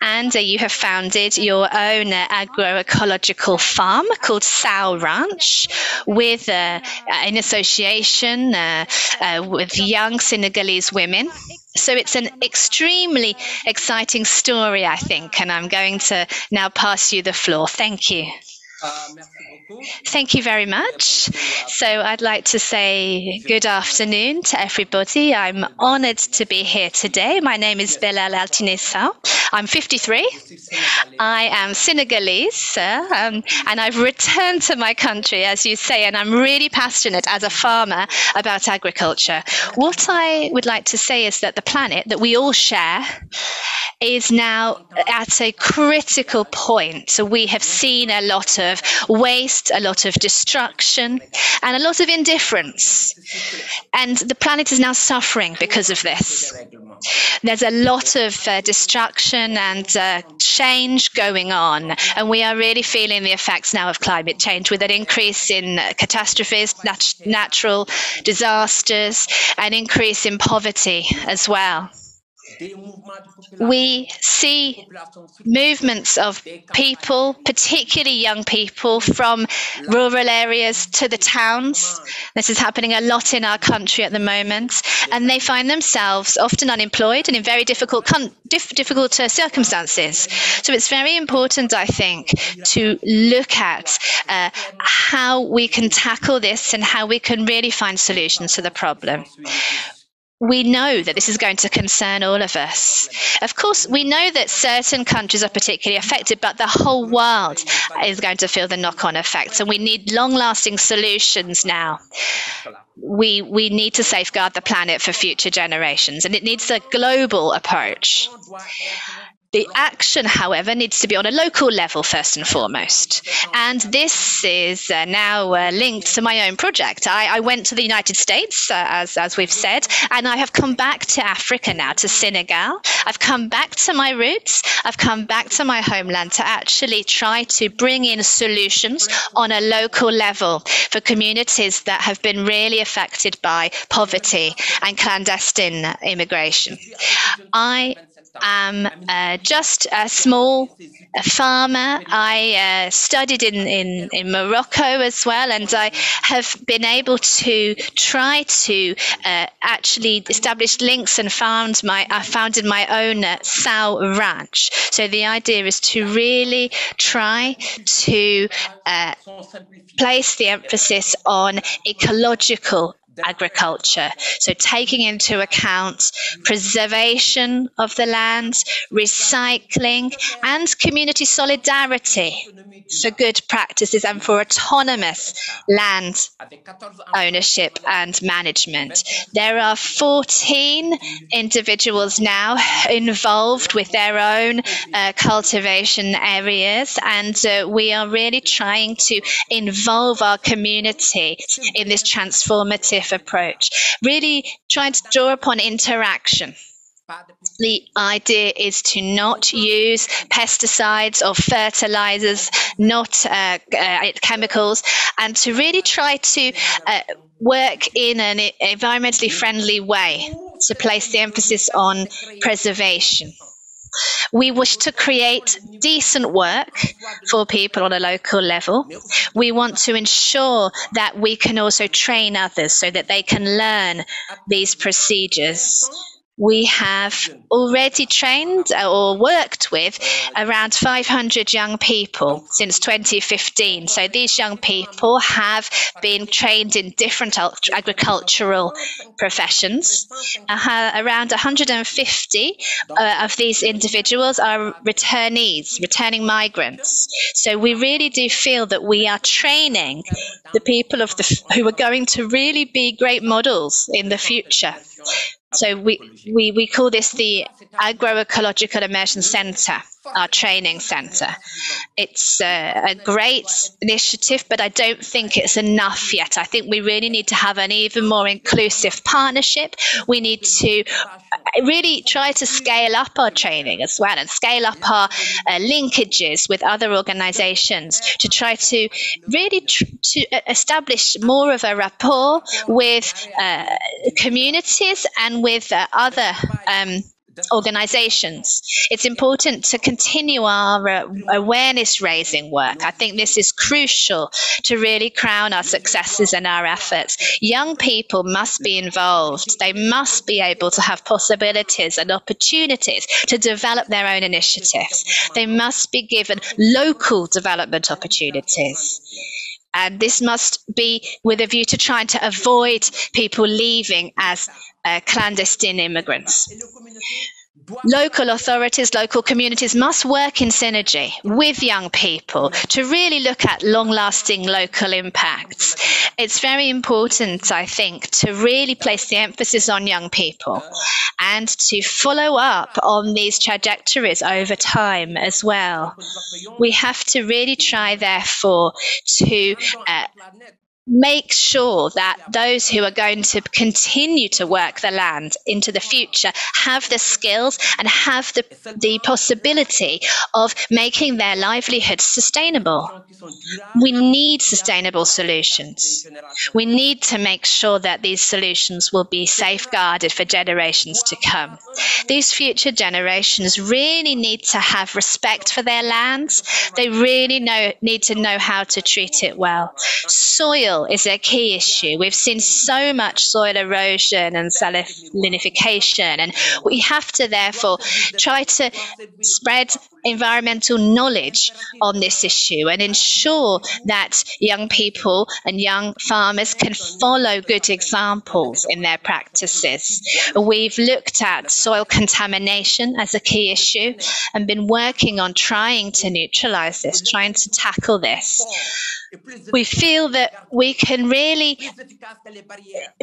And uh, you have founded your own uh, agroecological farm called Sow Ranch with uh, an association uh, uh, with young Senegalese women so it's an extremely exciting story, I think, and I'm going to now pass you the floor. Thank you. Thank you very much. So I'd like to say good afternoon to everybody. I'm honored to be here today. My name is Belal Altiné Sow. I'm 53. I am Senegalese, um, and I've returned to my country, as you say, and I'm really passionate as a farmer about agriculture. What I would like to say is that the planet that we all share is now at a critical point. So we have seen a lot of waste, a lot of destruction, and a lot of indifference. And the planet is now suffering because of this. There's a lot of uh, destruction and uh, change going on, and we are really feeling the effects now of climate change with an increase in uh, catastrophes, nat- natural disasters, an increase in poverty as well. We see movements of people, particularly young people, from rural areas to the towns. This is happening a lot in our country at the moment, and they find themselves often unemployed and in very difficult dif difficult uh, circumstances. So it's very important, I think, to look at uh, how we can tackle this and how we can really find solutions to the problem we know that this is going to concern all of us. Of course, we know that certain countries are particularly affected, but the whole world is going to feel the knock on effects, and we need long lasting solutions now. We, we need to safeguard the planet for future generations, and it needs a global approach. The action, however, needs to be on a local level first and foremost. And this is uh, now uh, linked to my own project. I, I went to the United States, uh, as, as we've said, and I have come back to Africa now, to Senegal. I've come back to my roots. I've come back to my homeland to actually try to bring in solutions on a local level for communities that have been really affected by poverty and clandestine immigration. I am uh, just a small farmer. I uh, studied in, in, in Morocco as well, and I have been able to try to uh, actually establish links and found my I founded my own uh, Sow Ranch. So the idea is to really try to uh, place the emphasis on ecological agriculture. So taking into account preservation of the land, recycling, and community solidarity for good practices and for autonomous land ownership and management. There are 14 individuals now involved with their own uh, cultivation areas, and uh, we are really trying to involve our community in this transformative approach, really trying to draw upon interaction. The idea is to not use pesticides or fertilizers, not uh, uh, chemicals, and to really try to uh, work in an environmentally friendly way to place the emphasis on preservation. We wish to create decent work for people on a local level. We want to ensure that we can also train others so that they can learn these procedures we have already trained or worked with around 500 young people since 2015. So these young people have been trained in different agricultural professions. Uh, around 150 uh, of these individuals are returnees, returning migrants. So we really do feel that we are training the people of the who are going to really be great models in the future. So we, we, we call this the Agroecological Immersion Centre, our training centre. It's a, a great initiative, but I don't think it's enough yet. I think we really need to have an even more inclusive partnership. We need to really try to scale up our training as well and scale up our uh, linkages with other organizations to try to really tr- to establish more of a rapport with uh, communities and with uh, other um, organizations. It's important to continue our uh, awareness raising work. I think this is crucial to really crown our successes and our efforts. Young people must be involved. They must be able to have possibilities and opportunities to develop their own initiatives. They must be given local development opportunities. And this must be with a view to trying to avoid people leaving as uh, clandestine immigrants. Local authorities, local communities must work in synergy with young people to really look at long lasting local impacts. It's very important, I think, to really place the emphasis on young people and to follow up on these trajectories over time as well. We have to really try, therefore, to uh, make sure that those who are going to continue to work the land into the future have the skills and have the, the possibility of making their livelihoods sustainable. We need sustainable solutions. We need to make sure that these solutions will be safeguarded for generations to come. These future generations really need to have respect for their lands. They really know, need to know how to treat it well. Soil is a key issue. We've seen so much soil erosion and salinification, and we have to therefore try to spread environmental knowledge on this issue and ensure that young people and young farmers can follow good examples in their practices. We've looked at soil contamination as a key issue and been working on trying to neutralize this, trying to tackle this we feel that we can really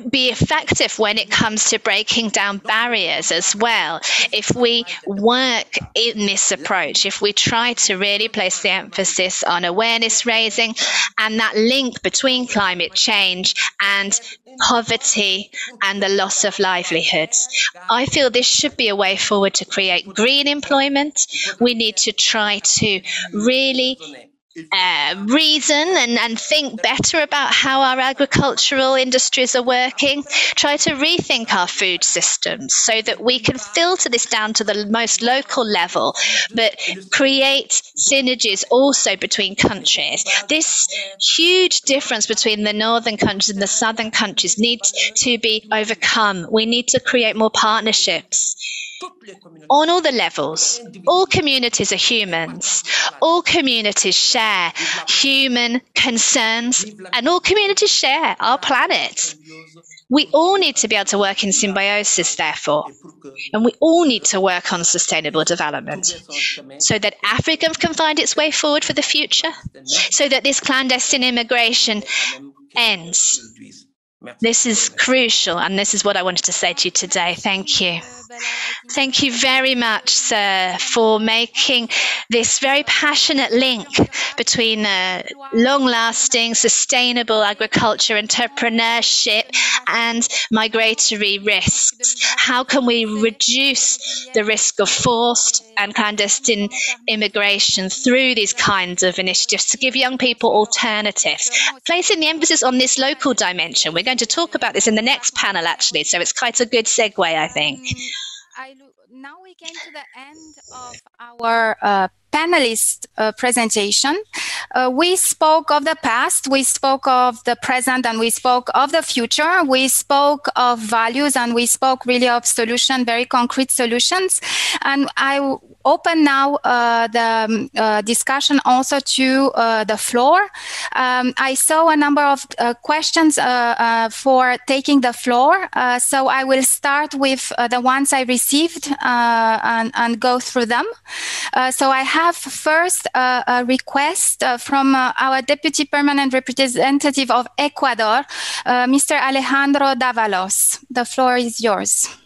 be effective when it comes to breaking down barriers as well. If we work in this approach, if we try to really place the emphasis on awareness raising and that link between climate change and poverty and the loss of livelihoods. I feel this should be a way forward to create green employment. We need to try to really uh, reason and, and think better about how our agricultural industries are working, try to rethink our food systems so that we can filter this down to the most local level, but create synergies also between countries. This huge difference between the northern countries and the southern countries needs to be overcome. We need to create more partnerships on all the levels. All communities are humans. All communities share human concerns, and all communities share our planet. We all need to be able to work in symbiosis, therefore, and we all need to work on sustainable development so that Africa can find its way forward for the future, so that this clandestine immigration ends. This is crucial, and this is what I wanted to say to you today. Thank you. Thank you very much, sir, for making this very passionate link between uh, long lasting, sustainable agriculture, entrepreneurship, and migratory risks. How can we reduce the risk of forced and clandestine immigration through these kinds of initiatives to give young people alternatives? Placing the emphasis on this local dimension. We're going to talk about this in the next panel, actually, so it's quite a good segue, I think. I now we came to the end of our uh, panelist uh, presentation. Uh, we spoke of the past, we spoke of the present, and we spoke of the future. We spoke of values and we spoke really of solutions, very concrete solutions. And I open now uh, the um, uh, discussion also to uh, the floor. Um, I saw a number of uh, questions for taking the floor. so I will start with the ones I received and, and, go through them. so I have first a request from our Deputy Permanent Representative of Ecuador, Mr. Alejandro Davalos. The floor is yours.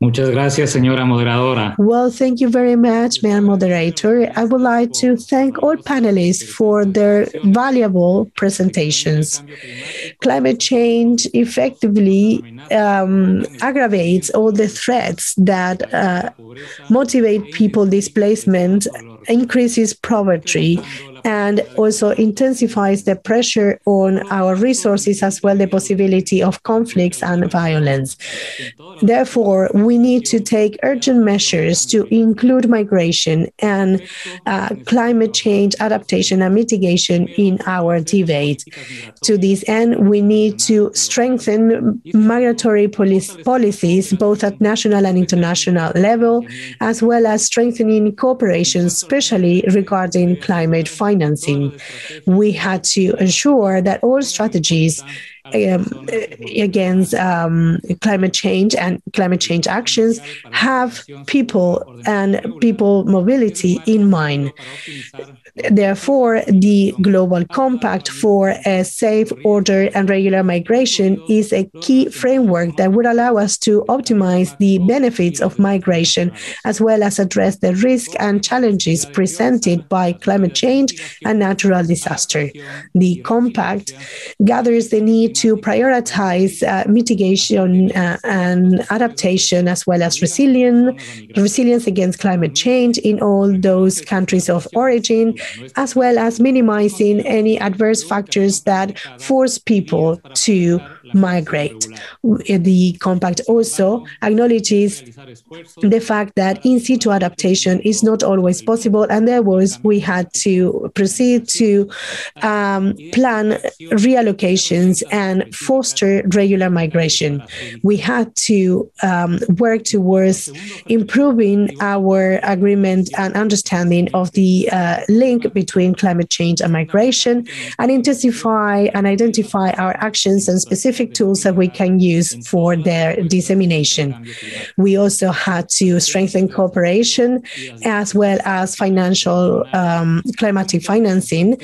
Muchas gracias, señora moderadora. Well, thank you very much, Madam Moderator. I would like to thank all panelists for their valuable presentations. Climate change effectively um, aggravates all the threats that uh, motivate people displacement, increases poverty, and also intensifies the pressure on our resources as well the possibility of conflicts and violence. Therefore, we need to take urgent measures to include migration and uh, climate change adaptation and mitigation in our debate. To this end, we need to strengthen migratory policies both at national and international level, as well as strengthening cooperation, especially regarding climate financing. We had to ensure that all strategies um, against um, climate change and climate change actions have people and people mobility in mind. Therefore, the Global Compact for a safe, order, and regular migration is a key framework that would allow us to optimize the benefits of migration, as well as address the risks and challenges presented by climate change and natural disaster. The Compact gathers the need to prioritize uh, mitigation uh, and adaptation, as well as resilience, resilience against climate change in all those countries of origin as well as minimizing any adverse factors that force people to migrate. The compact also acknowledges the fact that in situ adaptation is not always possible, and there was we had to proceed to um, plan reallocations and foster regular migration. We had to um, work towards improving our agreement and understanding of the uh, link between climate change and migration, and intensify and identify our actions and specific specific tools that we can use for their dissemination. We also had to strengthen cooperation as well as financial um, climatic financing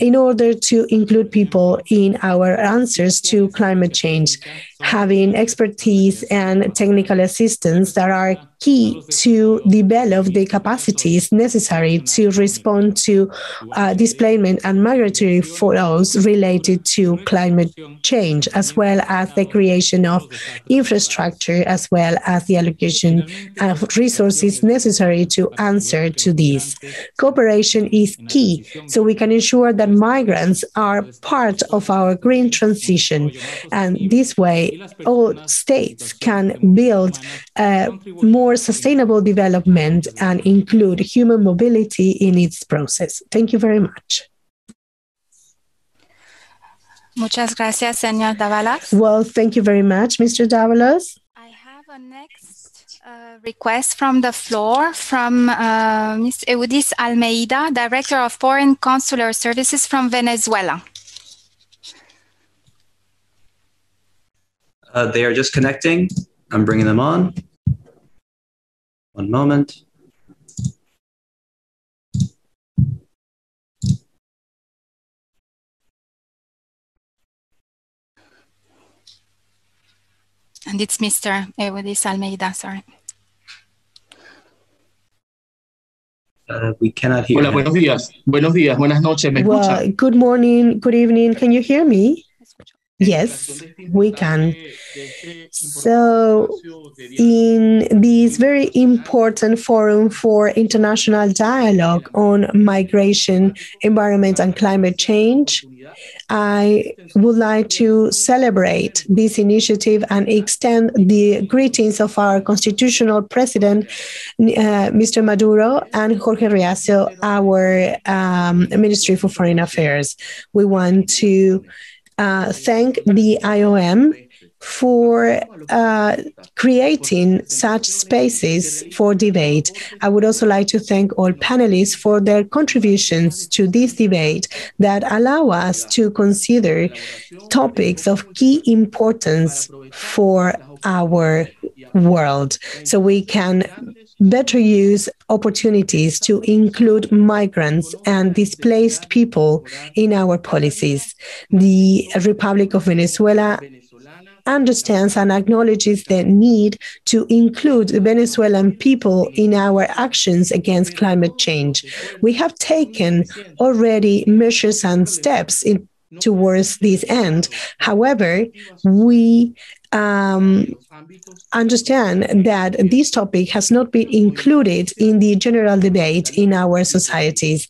in order to include people in our answers to climate change having expertise and technical assistance that are key to develop the capacities necessary to respond to uh, displacement and migratory flows related to climate change, as well as the creation of infrastructure, as well as the allocation of resources necessary to answer to these. Cooperation is key so we can ensure that migrants are part of our green transition. And this way, all states can build a more sustainable development and include human mobility in its process. Thank you very much. Muchas gracias, señor Davalos. Well, thank you very much, Mr. Davalos. I have a next uh, request from the floor from uh, Ms. Eudis Almeida, Director of Foreign Consular Services from Venezuela. Uh, they are just connecting. I'm bringing them on. One moment. And it's Mr. Eudis Almeida, sorry. Uh, we cannot hear. Hola, him. buenos días. Buenos días, buenas noches. ¿Me Well, escucha? good morning, good evening. Can you hear me? Yes, we can. So, in this very important forum for international dialogue on migration, environment, and climate change, I would like to celebrate this initiative and extend the greetings of our constitutional president, uh, Mr. Maduro, and Jorge Arreaza, our um, Ministry for Foreign Affairs. We want to uh, thank the IOM for uh, creating such spaces for debate. I would also like to thank all panelists for their contributions to this debate that allow us to consider topics of key importance for our world so we can better use opportunities to include migrants and displaced people in our policies. The Republic of Venezuela understands and acknowledges the need to include the Venezuelan people in our actions against climate change. We have taken already measures and steps in, towards this end. However, we um, understand that this topic has not been included in the general debate in our societies,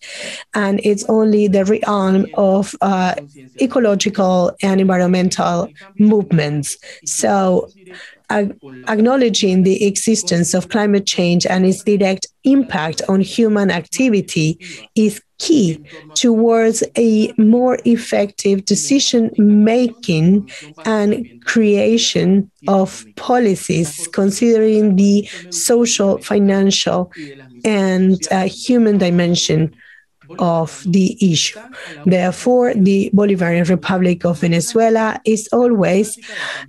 and it's only the realm of uh, ecological and environmental movements. So, acknowledging the existence of climate change and its direct impact on human activity is key towards a more effective decision making and creation of policies considering the social, financial, and uh, human dimension of the issue. Therefore, the Bolivarian Republic of Venezuela is always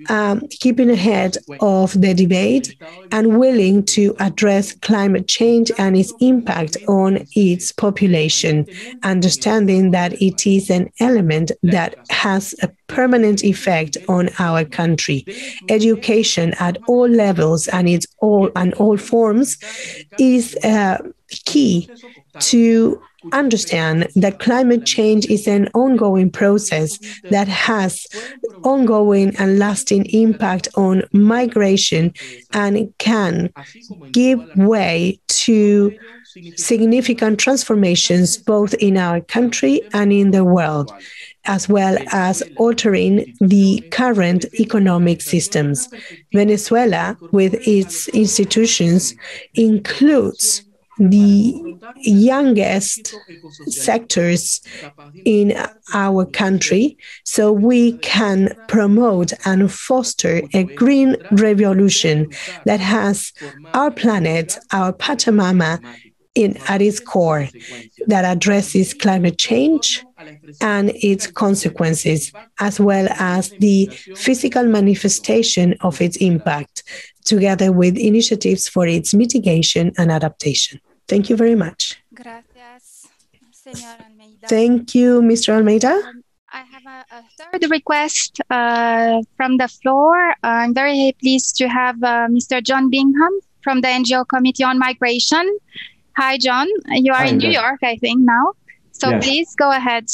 um, keeping ahead of the debate and willing to address climate change and its impact on its population, understanding that it is an element that has a permanent effect on our country. Education at all levels and its all and all forms is uh, key to understand that climate change is an ongoing process that has ongoing and lasting impact on migration and can give way to significant transformations both in our country and in the world as well as altering the current economic systems. Venezuela, with its institutions, includes the youngest sectors in our country so we can promote and foster a green revolution that has our planet, our Pachamama, in, at its core that addresses climate change and its consequences, as well as the physical manifestation of its impact, together with initiatives for its mitigation and adaptation. Thank you very much. Gracias, Thank you, Mr. Almeida. Um, I have a, a third request uh, from the floor. Uh, I'm very pleased to have uh, Mr. John Bingham from the NGO Committee on Migration Hi, John. You are Hi, in New York, I think, now. So yes. please go ahead.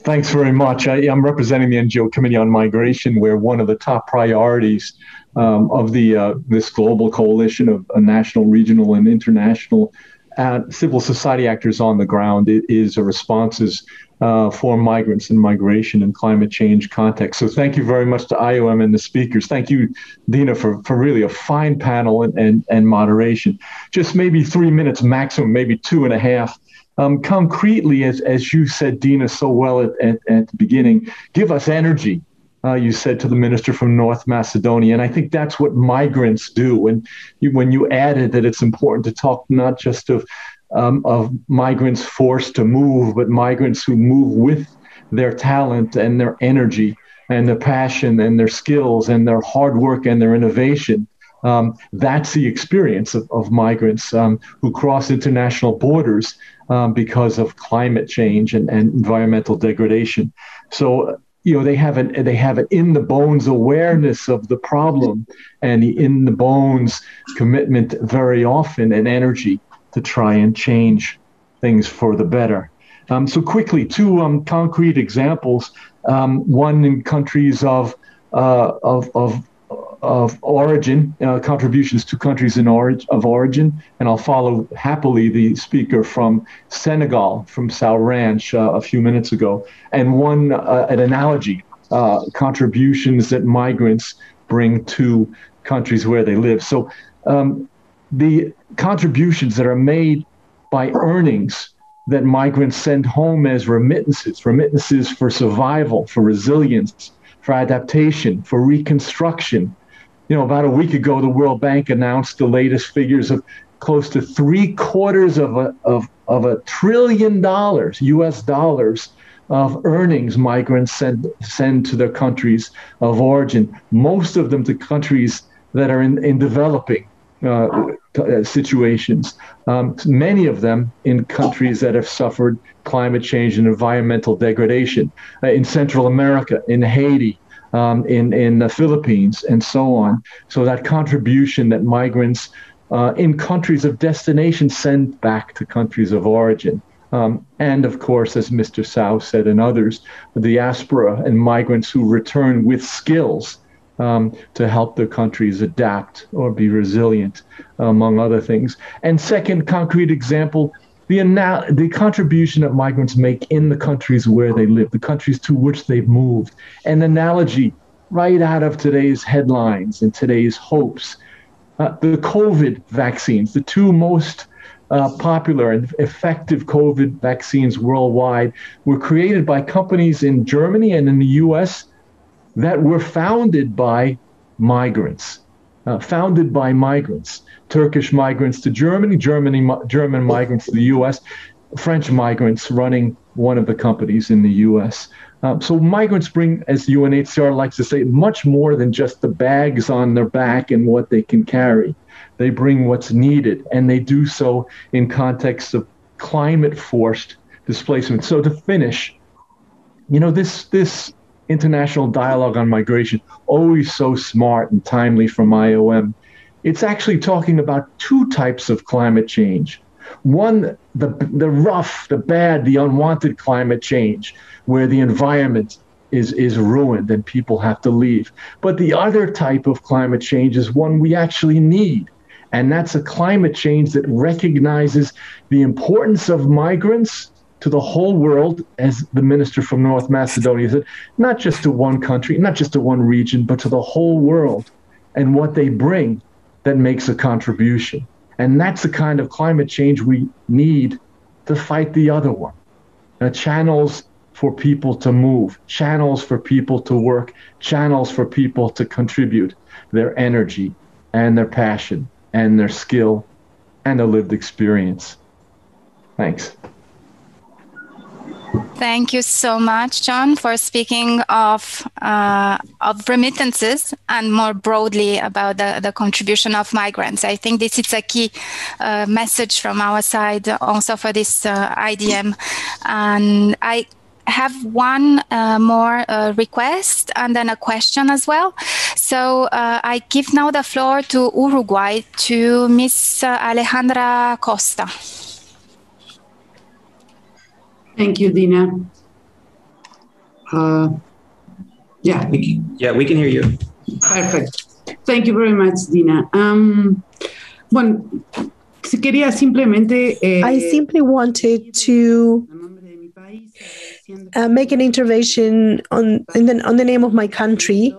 Thanks very much. I, am representing the NGO Committee on Migration, where one of the top priorities um, of the uh, this global coalition of uh, national, regional, and international uh, civil society actors on the ground is a responses uh, for migrants and migration and climate change context. So thank you very much to IOM and the speakers. Thank you, Dina, for, for really a fine panel and, and, and moderation. Just maybe three minutes maximum, maybe two and a half. Um, concretely, as, as you said, Dina, so well at, at, at the beginning, give us energy. Uh, you said to the minister from North Macedonia. And I think that's what migrants do. And you, when you added that it's important to talk not just of um, of migrants forced to move, but migrants who move with their talent and their energy and their passion and their skills and their hard work and their innovation. Um, that's the experience of, of migrants um, who cross international borders um, because of climate change and, and environmental degradation. So, you know, they have an they have an in the bones awareness of the problem and the in the bones commitment very often and energy to try and change things for the better. Um, so quickly, two um, concrete examples. Um, one in countries of uh, of, of of origin, uh, contributions to countries in orig- of origin, and I'll follow happily the speaker from Senegal, from Sow Ranch, uh, a few minutes ago, and one uh, an analogy, uh, contributions that migrants bring to countries where they live. So um, the contributions that are made by earnings that migrants send home as remittances, remittances for survival, for resilience, for adaptation, for reconstruction. You know, about a week ago, the World Bank announced the latest figures of close to three quarters of a, of, of a trillion dollars, US dollars, of earnings migrants send, send to their countries of origin, most of them to countries that are in, in developing uh, uh, situations, um, many of them in countries that have suffered climate change and environmental degradation, uh, in Central America, in Haiti, um, in, in the Philippines, and so on. So that contribution that migrants uh, in countries of destination send back to countries of origin. Um, and of course, as Mr. Sow said and others, the diaspora and migrants who return with skills um, to help their countries adapt or be resilient, among other things. And second, concrete example, the, ana- the contribution that migrants make in the countries where they live, the countries to which they've moved. An analogy right out of today's headlines and today's hopes. Uh, the COVID vaccines, the two most uh, popular and effective COVID vaccines worldwide, were created by companies in Germany and in the US that were founded by migrants, uh, founded by migrants, Turkish migrants to Germany, Germany, German migrants to the U.S. French migrants running one of the companies in the US. Um, so migrants bring, as UNHCR likes to say, much more than just the bags on their back and what they can carry. They bring what's needed, and they do so in context of climate forced displacement. So to finish, you know, this this international dialogue on migration, always so smart and timely from IOM, it's actually talking about two types of climate change. One, the, the rough, the bad, the unwanted climate change, where the environment is, is ruined and people have to leave. But the other type of climate change is one we actually need. And that's a climate change that recognizes the importance of migrants to the whole world, as the minister from North Macedonia said, not just to one country, not just to one region, but to the whole world and what they bring that makes a contribution. And that's the kind of climate change we need to fight the other one. Channels for people to move, channels for people to work, channels for people to contribute their energy and their passion and their skill and a lived experience. Thanks. Thank you so much, John, for speaking of uh, of remittances and more broadly about the, the contribution of migrants. I think this is a key uh, message from our side also for this uh, IDM. And I have one uh, more uh, request and then a question as well. So uh, I give now the floor to Uruguay to Miss Alejandra Costa. Thank you, Dina. Uh, yeah. We can, yeah, we can hear you. Perfect. Thank you very much, Dina. Um, bueno, quería simplemente. Eh, I simply wanted to uh, make an intervention on in the, on the name of my country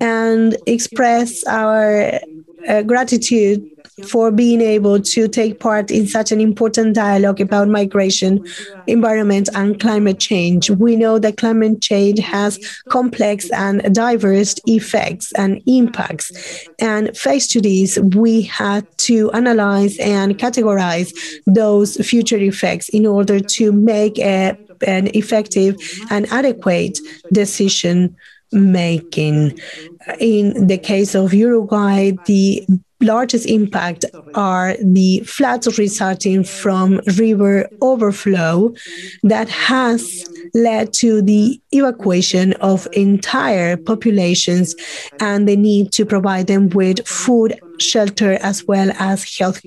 and express our uh, gratitude for being able to take part in such an important dialogue about migration, environment, and climate change. We know that climate change has complex and diverse effects and impacts. And faced to this, we had to analyze and categorize those future effects in order to make a, an effective and adequate decision making. In the case of Uruguay, the largest impact are the floods resulting from river overflow that has led to the evacuation of entire populations and the need to provide them with food shelter as well as health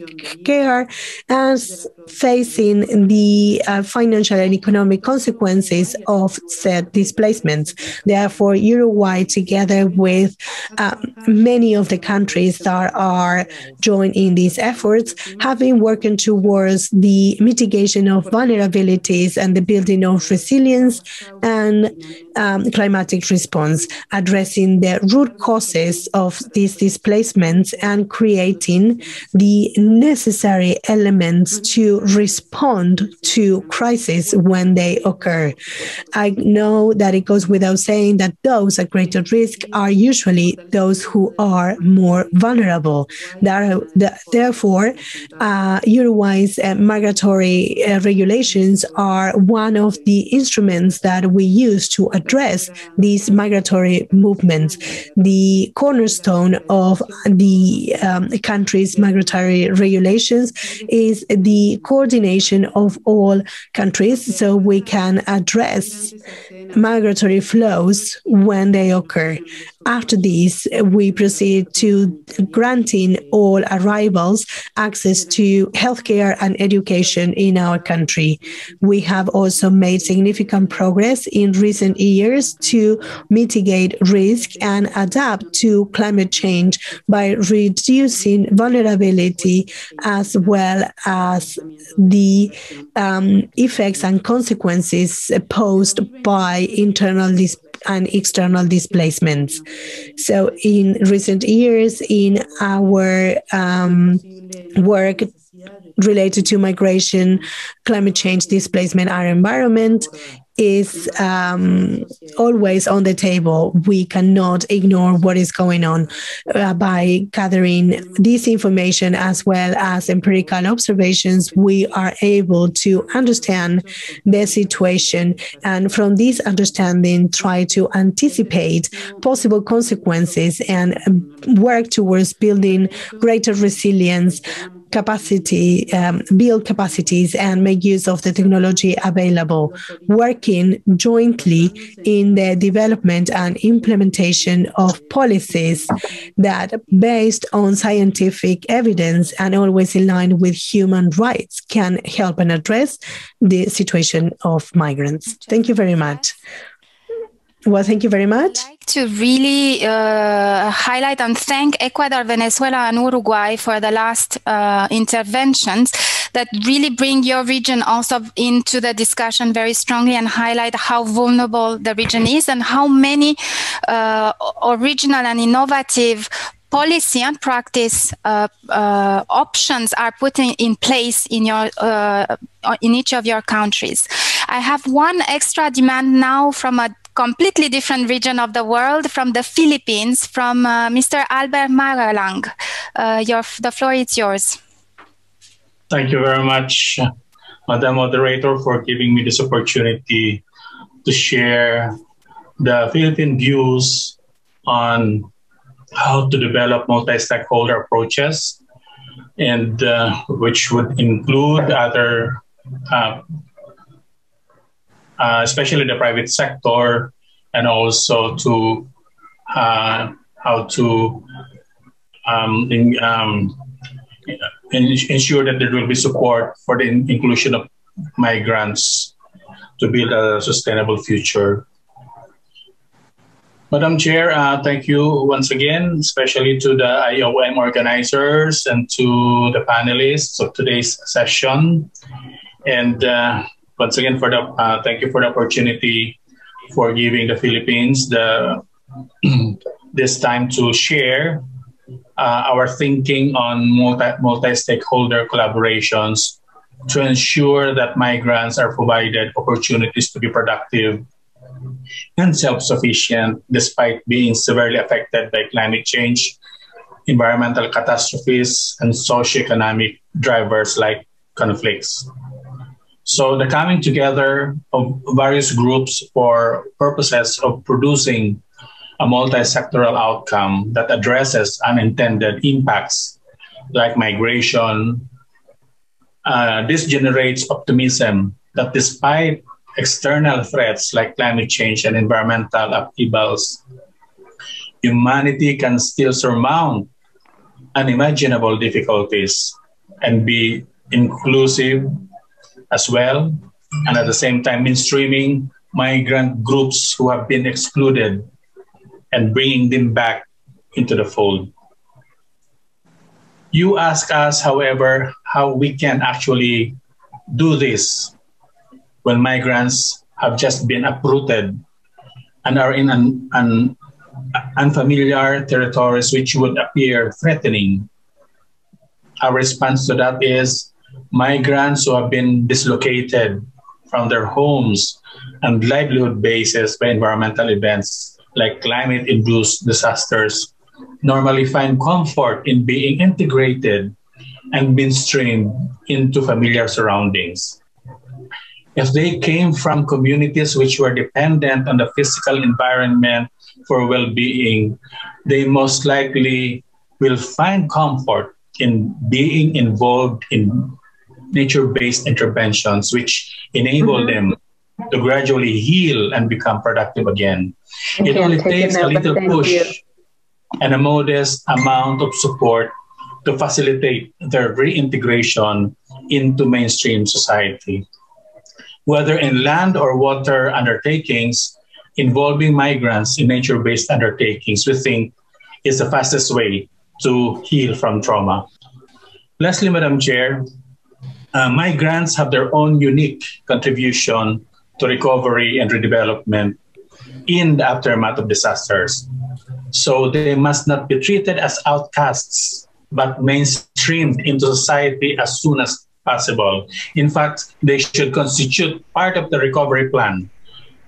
care as facing the uh, financial and economic consequences of said displacements. Therefore, Uruguay, together with uh, many of the countries that are joined in these efforts, have been working towards the mitigation of vulnerabilities and the building of resilience and um, climatic response, addressing the root causes of these displacements and creating the necessary elements to respond to crises when they occur. I know that it goes without saying that those at greater risk are usually those who are more vulnerable. Therefore, uh, Uruguay's uh, migratory uh, regulations are one of the instruments that we use to address these migratory movements. The cornerstone of the um, country's migratory regulations is the coordination of all countries so we can address migratory flows when they occur. After this, we proceed to granting all arrivals access to healthcare and education in our country. We have also made significant progress in recent years to mitigate risk and adapt to climate change by reducing vulnerability as well as the um, effects and consequences posed by internal displacement and external displacements. So, in recent years, in our um, work related to migration, climate change, displacement, our environment, is um, always on the table. We cannot ignore what is going on uh, by gathering this information as well as empirical observations. We are able to understand the situation and from this understanding, try to anticipate possible consequences and work towards building greater resilience capacity, um, build capacities, and make use of the technology available, working jointly in the development and implementation of policies that, based on scientific evidence and always in line with human rights, can help and address the situation of migrants. Thank you very much. Well, thank you very much. I'd like to really uh, highlight and thank Ecuador, Venezuela, and Uruguay for the last uh, interventions that really bring your region also into the discussion very strongly and highlight how vulnerable the region is and how many uh, original and innovative policy and practice uh, uh, options are put in, in place in your uh, in each of your countries. I have one extra demand now from a completely different region of the world, from the Philippines, from uh, Mr. Albert Magalang. Uh, your, the floor is yours. Thank you very much, Madam Moderator, for giving me this opportunity to share the Philippine views on how to develop multi-stakeholder approaches, and uh, which would include other uh, uh, especially the private sector, and also to uh, how to um, in, um, ensure that there will be support for the in- inclusion of migrants to build a sustainable future. Madam Chair, uh, thank you once again, especially to the IOM organizers and to the panelists of today's session. And uh, once again, for the uh, thank you for the opportunity for giving the Philippines the this time to share uh, our thinking on multi multi stakeholder collaborations to ensure that migrants are provided opportunities to be productive and self sufficient despite being severely affected by climate change, environmental catastrophes, and socioeconomic drivers like conflicts. So the coming together of various groups for purposes of producing a multi-sectoral outcome that addresses unintended impacts like migration. Uh, this generates optimism that despite external threats like climate change and environmental upheavals, humanity can still surmount unimaginable difficulties and be inclusive as well, and at the same time mainstreaming migrant groups who have been excluded and bringing them back into the fold. You ask us, however, how we can actually do this when migrants have just been uprooted and are in an, an unfamiliar territories which would appear threatening. Our response to that is migrants who have been dislocated from their homes and livelihood bases by environmental events like climate induced disasters normally find comfort in being integrated and being streamed into familiar surroundings. If they came from communities which were dependent on the physical environment for well being, they most likely will find comfort in being involved in nature based interventions which enable mm-hmm. them to gradually heal and become productive again. It only takes a little push you. and a modest amount of support to facilitate their reintegration into mainstream society. Whether in land or water undertakings involving migrants in nature based undertakings, we think is the fastest way to heal from trauma. Lastly, Madam Chair, uh, migrants have their own unique contribution to recovery and redevelopment in the aftermath of disasters. So they must not be treated as outcasts, but mainstreamed into society as soon as possible. In fact, they should constitute part of the recovery plan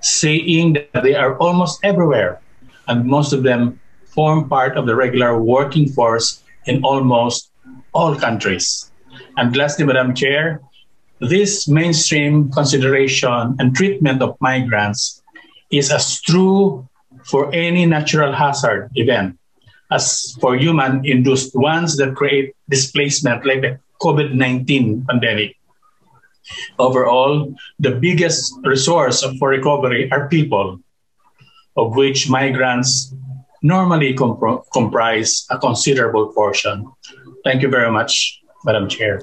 saying that they are almost everywhere, and most of them form part of the regular working force in almost all countries. And lastly, Madam Chair, this mainstream consideration and treatment of migrants is as true for any natural hazard event as for human induced ones that create displacement like the COVID 19 pandemic. Overall, the biggest resource for recovery are people, of which migrants normally comp- comprise a considerable portion. Thank you very much, Madam Chair.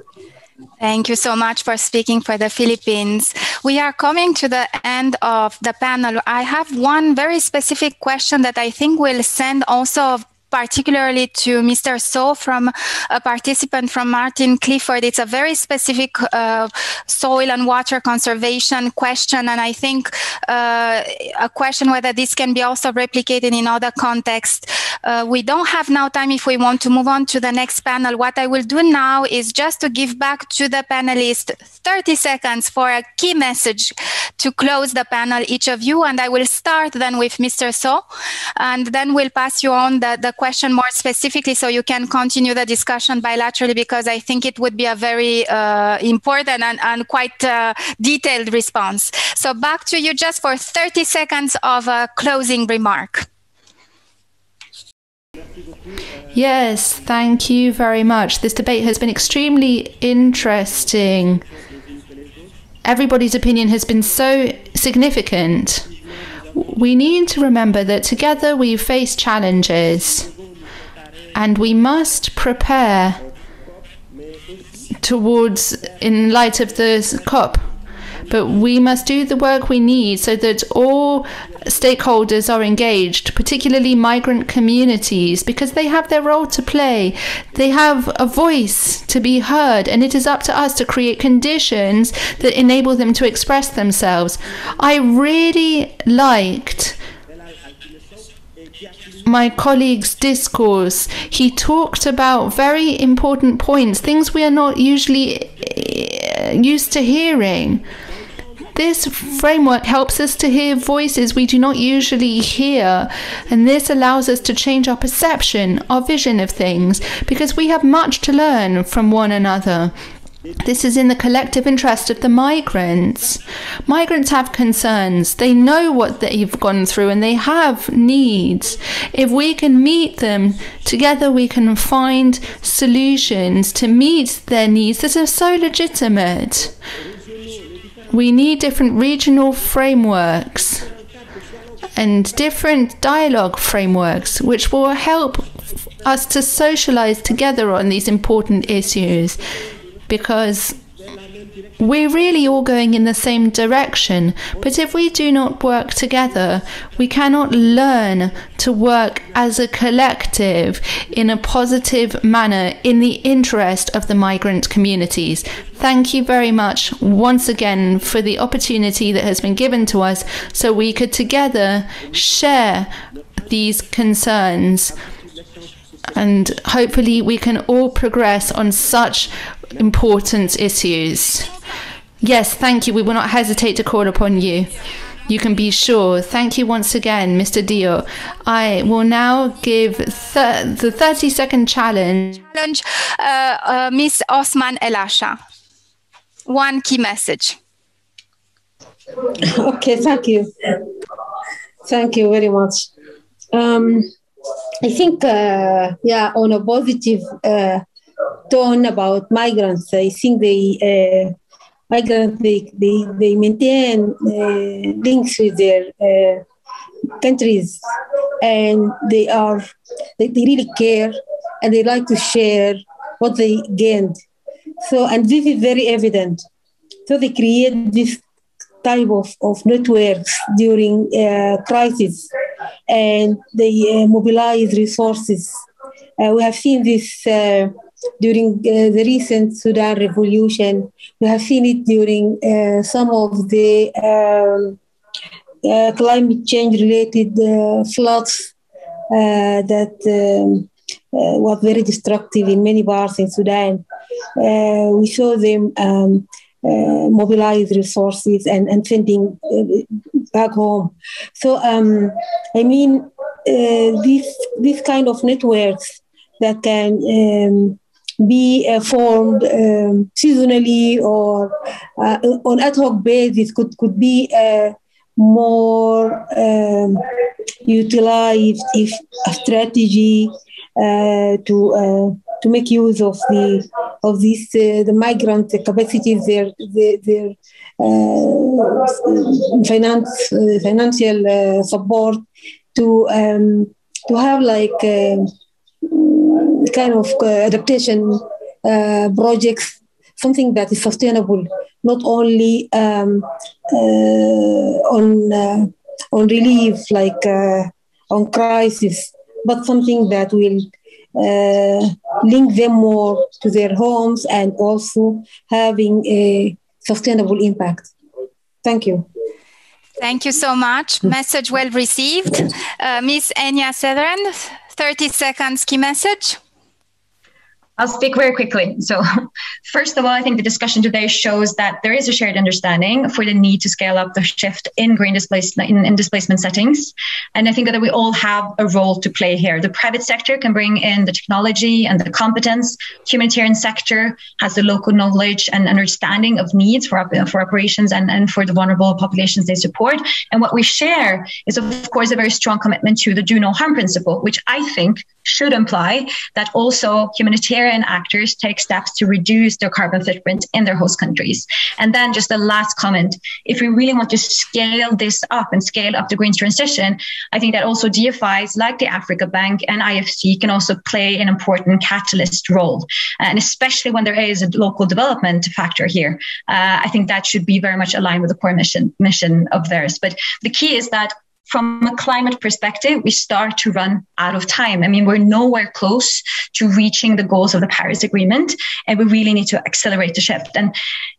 Thank you so much for speaking for the Philippines. We are coming to the end of the panel. I have one very specific question that I think will send also particularly to Mr. Sow from a participant from Martin Clifford. It's a very specific uh, soil and water conservation question, and I think uh, a question whether this can be also replicated in other contexts. Uh, we don't have now time if we want to move on to the next panel. What I will do now is just to give back to the panelists 30 seconds for a key message to close the panel, each of you, and I will start then with Mr. Sow, and then we'll pass you on the, the question more specifically so you can continue the discussion bilaterally because I think it would be a very uh, important and, and quite uh, detailed response. So back to you just for 30 seconds of a closing remark. Yes, thank you very much. This debate has been extremely interesting. Everybody's opinion has been so significant we need to remember that together we face challenges and we must prepare towards, in light of the COP, but we must do the work we need so that all stakeholders are engaged, particularly migrant communities, because they have their role to play. They have a voice to be heard, and it is up to us to create conditions that enable them to express themselves. I really liked my colleague's discourse, he talked about very important points, things we are not usually eh, used to hearing. This framework helps us to hear voices we do not usually hear, and this allows us to change our perception, our vision of things, because we have much to learn from one another. This is in the collective interest of the migrants. Migrants have concerns. They know what they've gone through and they have needs. If we can meet them together, we can find solutions to meet their needs that are so legitimate. We need different regional frameworks and different dialogue frameworks which will help us to socialize together on these important issues. Because we're really all going in the same direction. But if we do not work together, we cannot learn to work as a collective in a positive manner in the interest of the migrant communities. Thank you very much once again for the opportunity that has been given to us so we could together share these concerns and hopefully we can all progress on such important issues. Yes, thank you. We will not hesitate to call upon you. You can be sure. Thank you once again, Mr. Diaw. I will now give th- the 30 second challenge. Challenge, uh, uh, Miss Osman Elasha. One key message. Okay, thank you. Thank you very much. Um, I think, uh, yeah, on a positive uh, tone about migrants, I think they uh, migrants they they, they maintain uh, links with their uh, countries, and they are they, they really care and they like to share what they gained. So, and this is very evident. So they create this type of, of networks during uh, crisis and they uh, mobilize resources. Uh, we have seen this during uh, the recent Sudan revolution. We have seen it during uh, some of the um, climate change related floods that um, was very destructive in many parts in Sudan. we saw them um, uh, mobilize resources and, and sending uh, back home. So, um, I mean, uh, this, this kind of networks that can um, be uh, formed um, seasonally or uh, on ad hoc basis could, could be uh, more um, utilized if a strategy to to make use of the of these uh, the migrant capacities, their their, their uh, finance uh, financial support to um, to have like kind of adaptation projects, something that is sustainable, not only um, on on relief like on crisis, but something that will uh, link them more to their homes and also having a sustainable impact. Thank you. Thank you so much. Message well received. Uh, Miss Enja Saethren, 30 seconds key message. I'll speak very quickly. So, first of all, I think the discussion today shows that there is a shared understanding for the need to scale up the shift in green displacement in, in, displacement settings, and I think that we all have a role to play here. The private sector can bring in the technology and the competence. Humanitarian sector has the local knowledge and understanding of needs for for operations and, and for the vulnerable populations they support. And what we share is, of course, a very strong commitment to the do no harm principle, which I think should imply that also humanitarian actors take steps to reduce their carbon footprint in their host countries. And then just the last comment, if we really want to scale this up and scale up the green transition, I think that also DFIs like the Africa Bank and IFC can also play an important catalyst role. And especially when there is a local development factor here, uh, I think that should be very much aligned with the core mission mission of theirs. But the key is that from a climate perspective, we start to run out of time. I mean, we're nowhere close to reaching the goals of the Paris Agreement, and we really need to accelerate the shift. And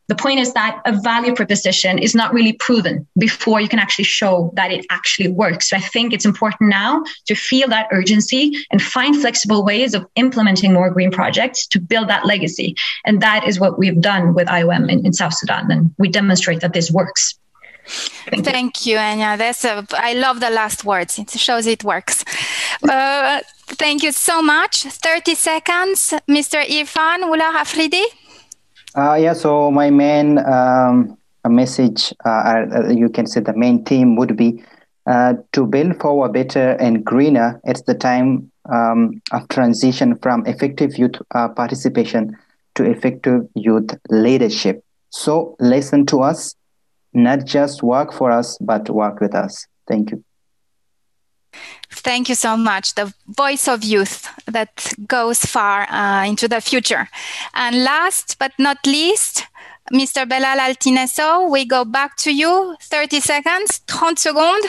the point is that a value proposition is not really proven before you can actually show that it actually works. So I think it's important now to feel that urgency and find flexible ways of implementing more green projects to build that legacy. And that is what we've done with IOM in, in South Sudan. And we demonstrate that this works. Thank, you, Anya. That's a, I love the last words. It shows it works. Uh, thank you so much. 30 seconds, Mr. Irfan Ullah Afridi. Uh, yeah, so my main um, message, uh, uh, you can say the main theme would be uh, to build for a better and greener. It's the time um, of transition from effective youth uh, participation to effective youth leadership. So listen to us not just work for us, but work with us. Thank you. Thank you so much. The voice of youth that goes far uh, into the future. And last but not least, Mr. Belal Altiné Sow, we go back to you. 30 seconds, 30 seconds.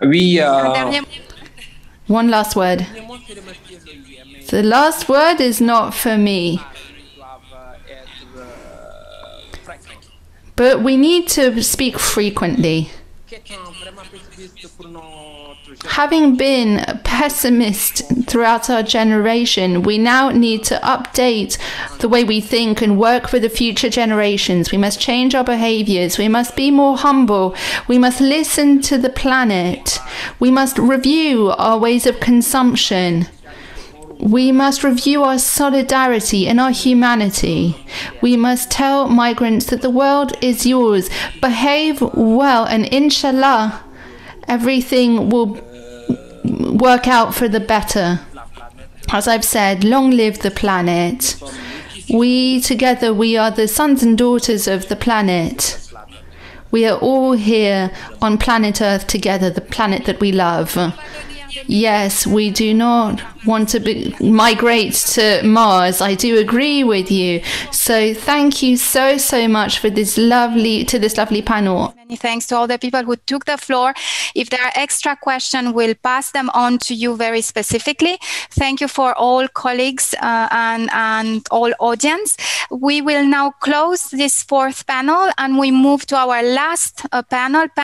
We, uh... One last word. The last word is not for me. But we need to speak frequently. Having been a pessimist throughout our generation, we now need to update the way we think and work for the future generations. We must change our behaviors. We must be more humble. We must listen to the planet. We must review our ways of consumption. We must review our solidarity and our humanity. We must tell migrants that the world is yours. Behave well, and inshallah, everything will work out for the better. As I've said, long live the planet. We together, we are the sons and daughters of the planet. We are all here on planet Earth together, the planet that we love. Yes, we do not want to be, migrate to Mars. I do agree with you. So thank you so so much for this lovely to this lovely panel. Many thanks to all the people who took the floor. If there are extra questions, we'll pass them on to you very specifically. Thank you for all colleagues uh, and and all audience. We will now close this fourth panel and we move to our last uh, panel.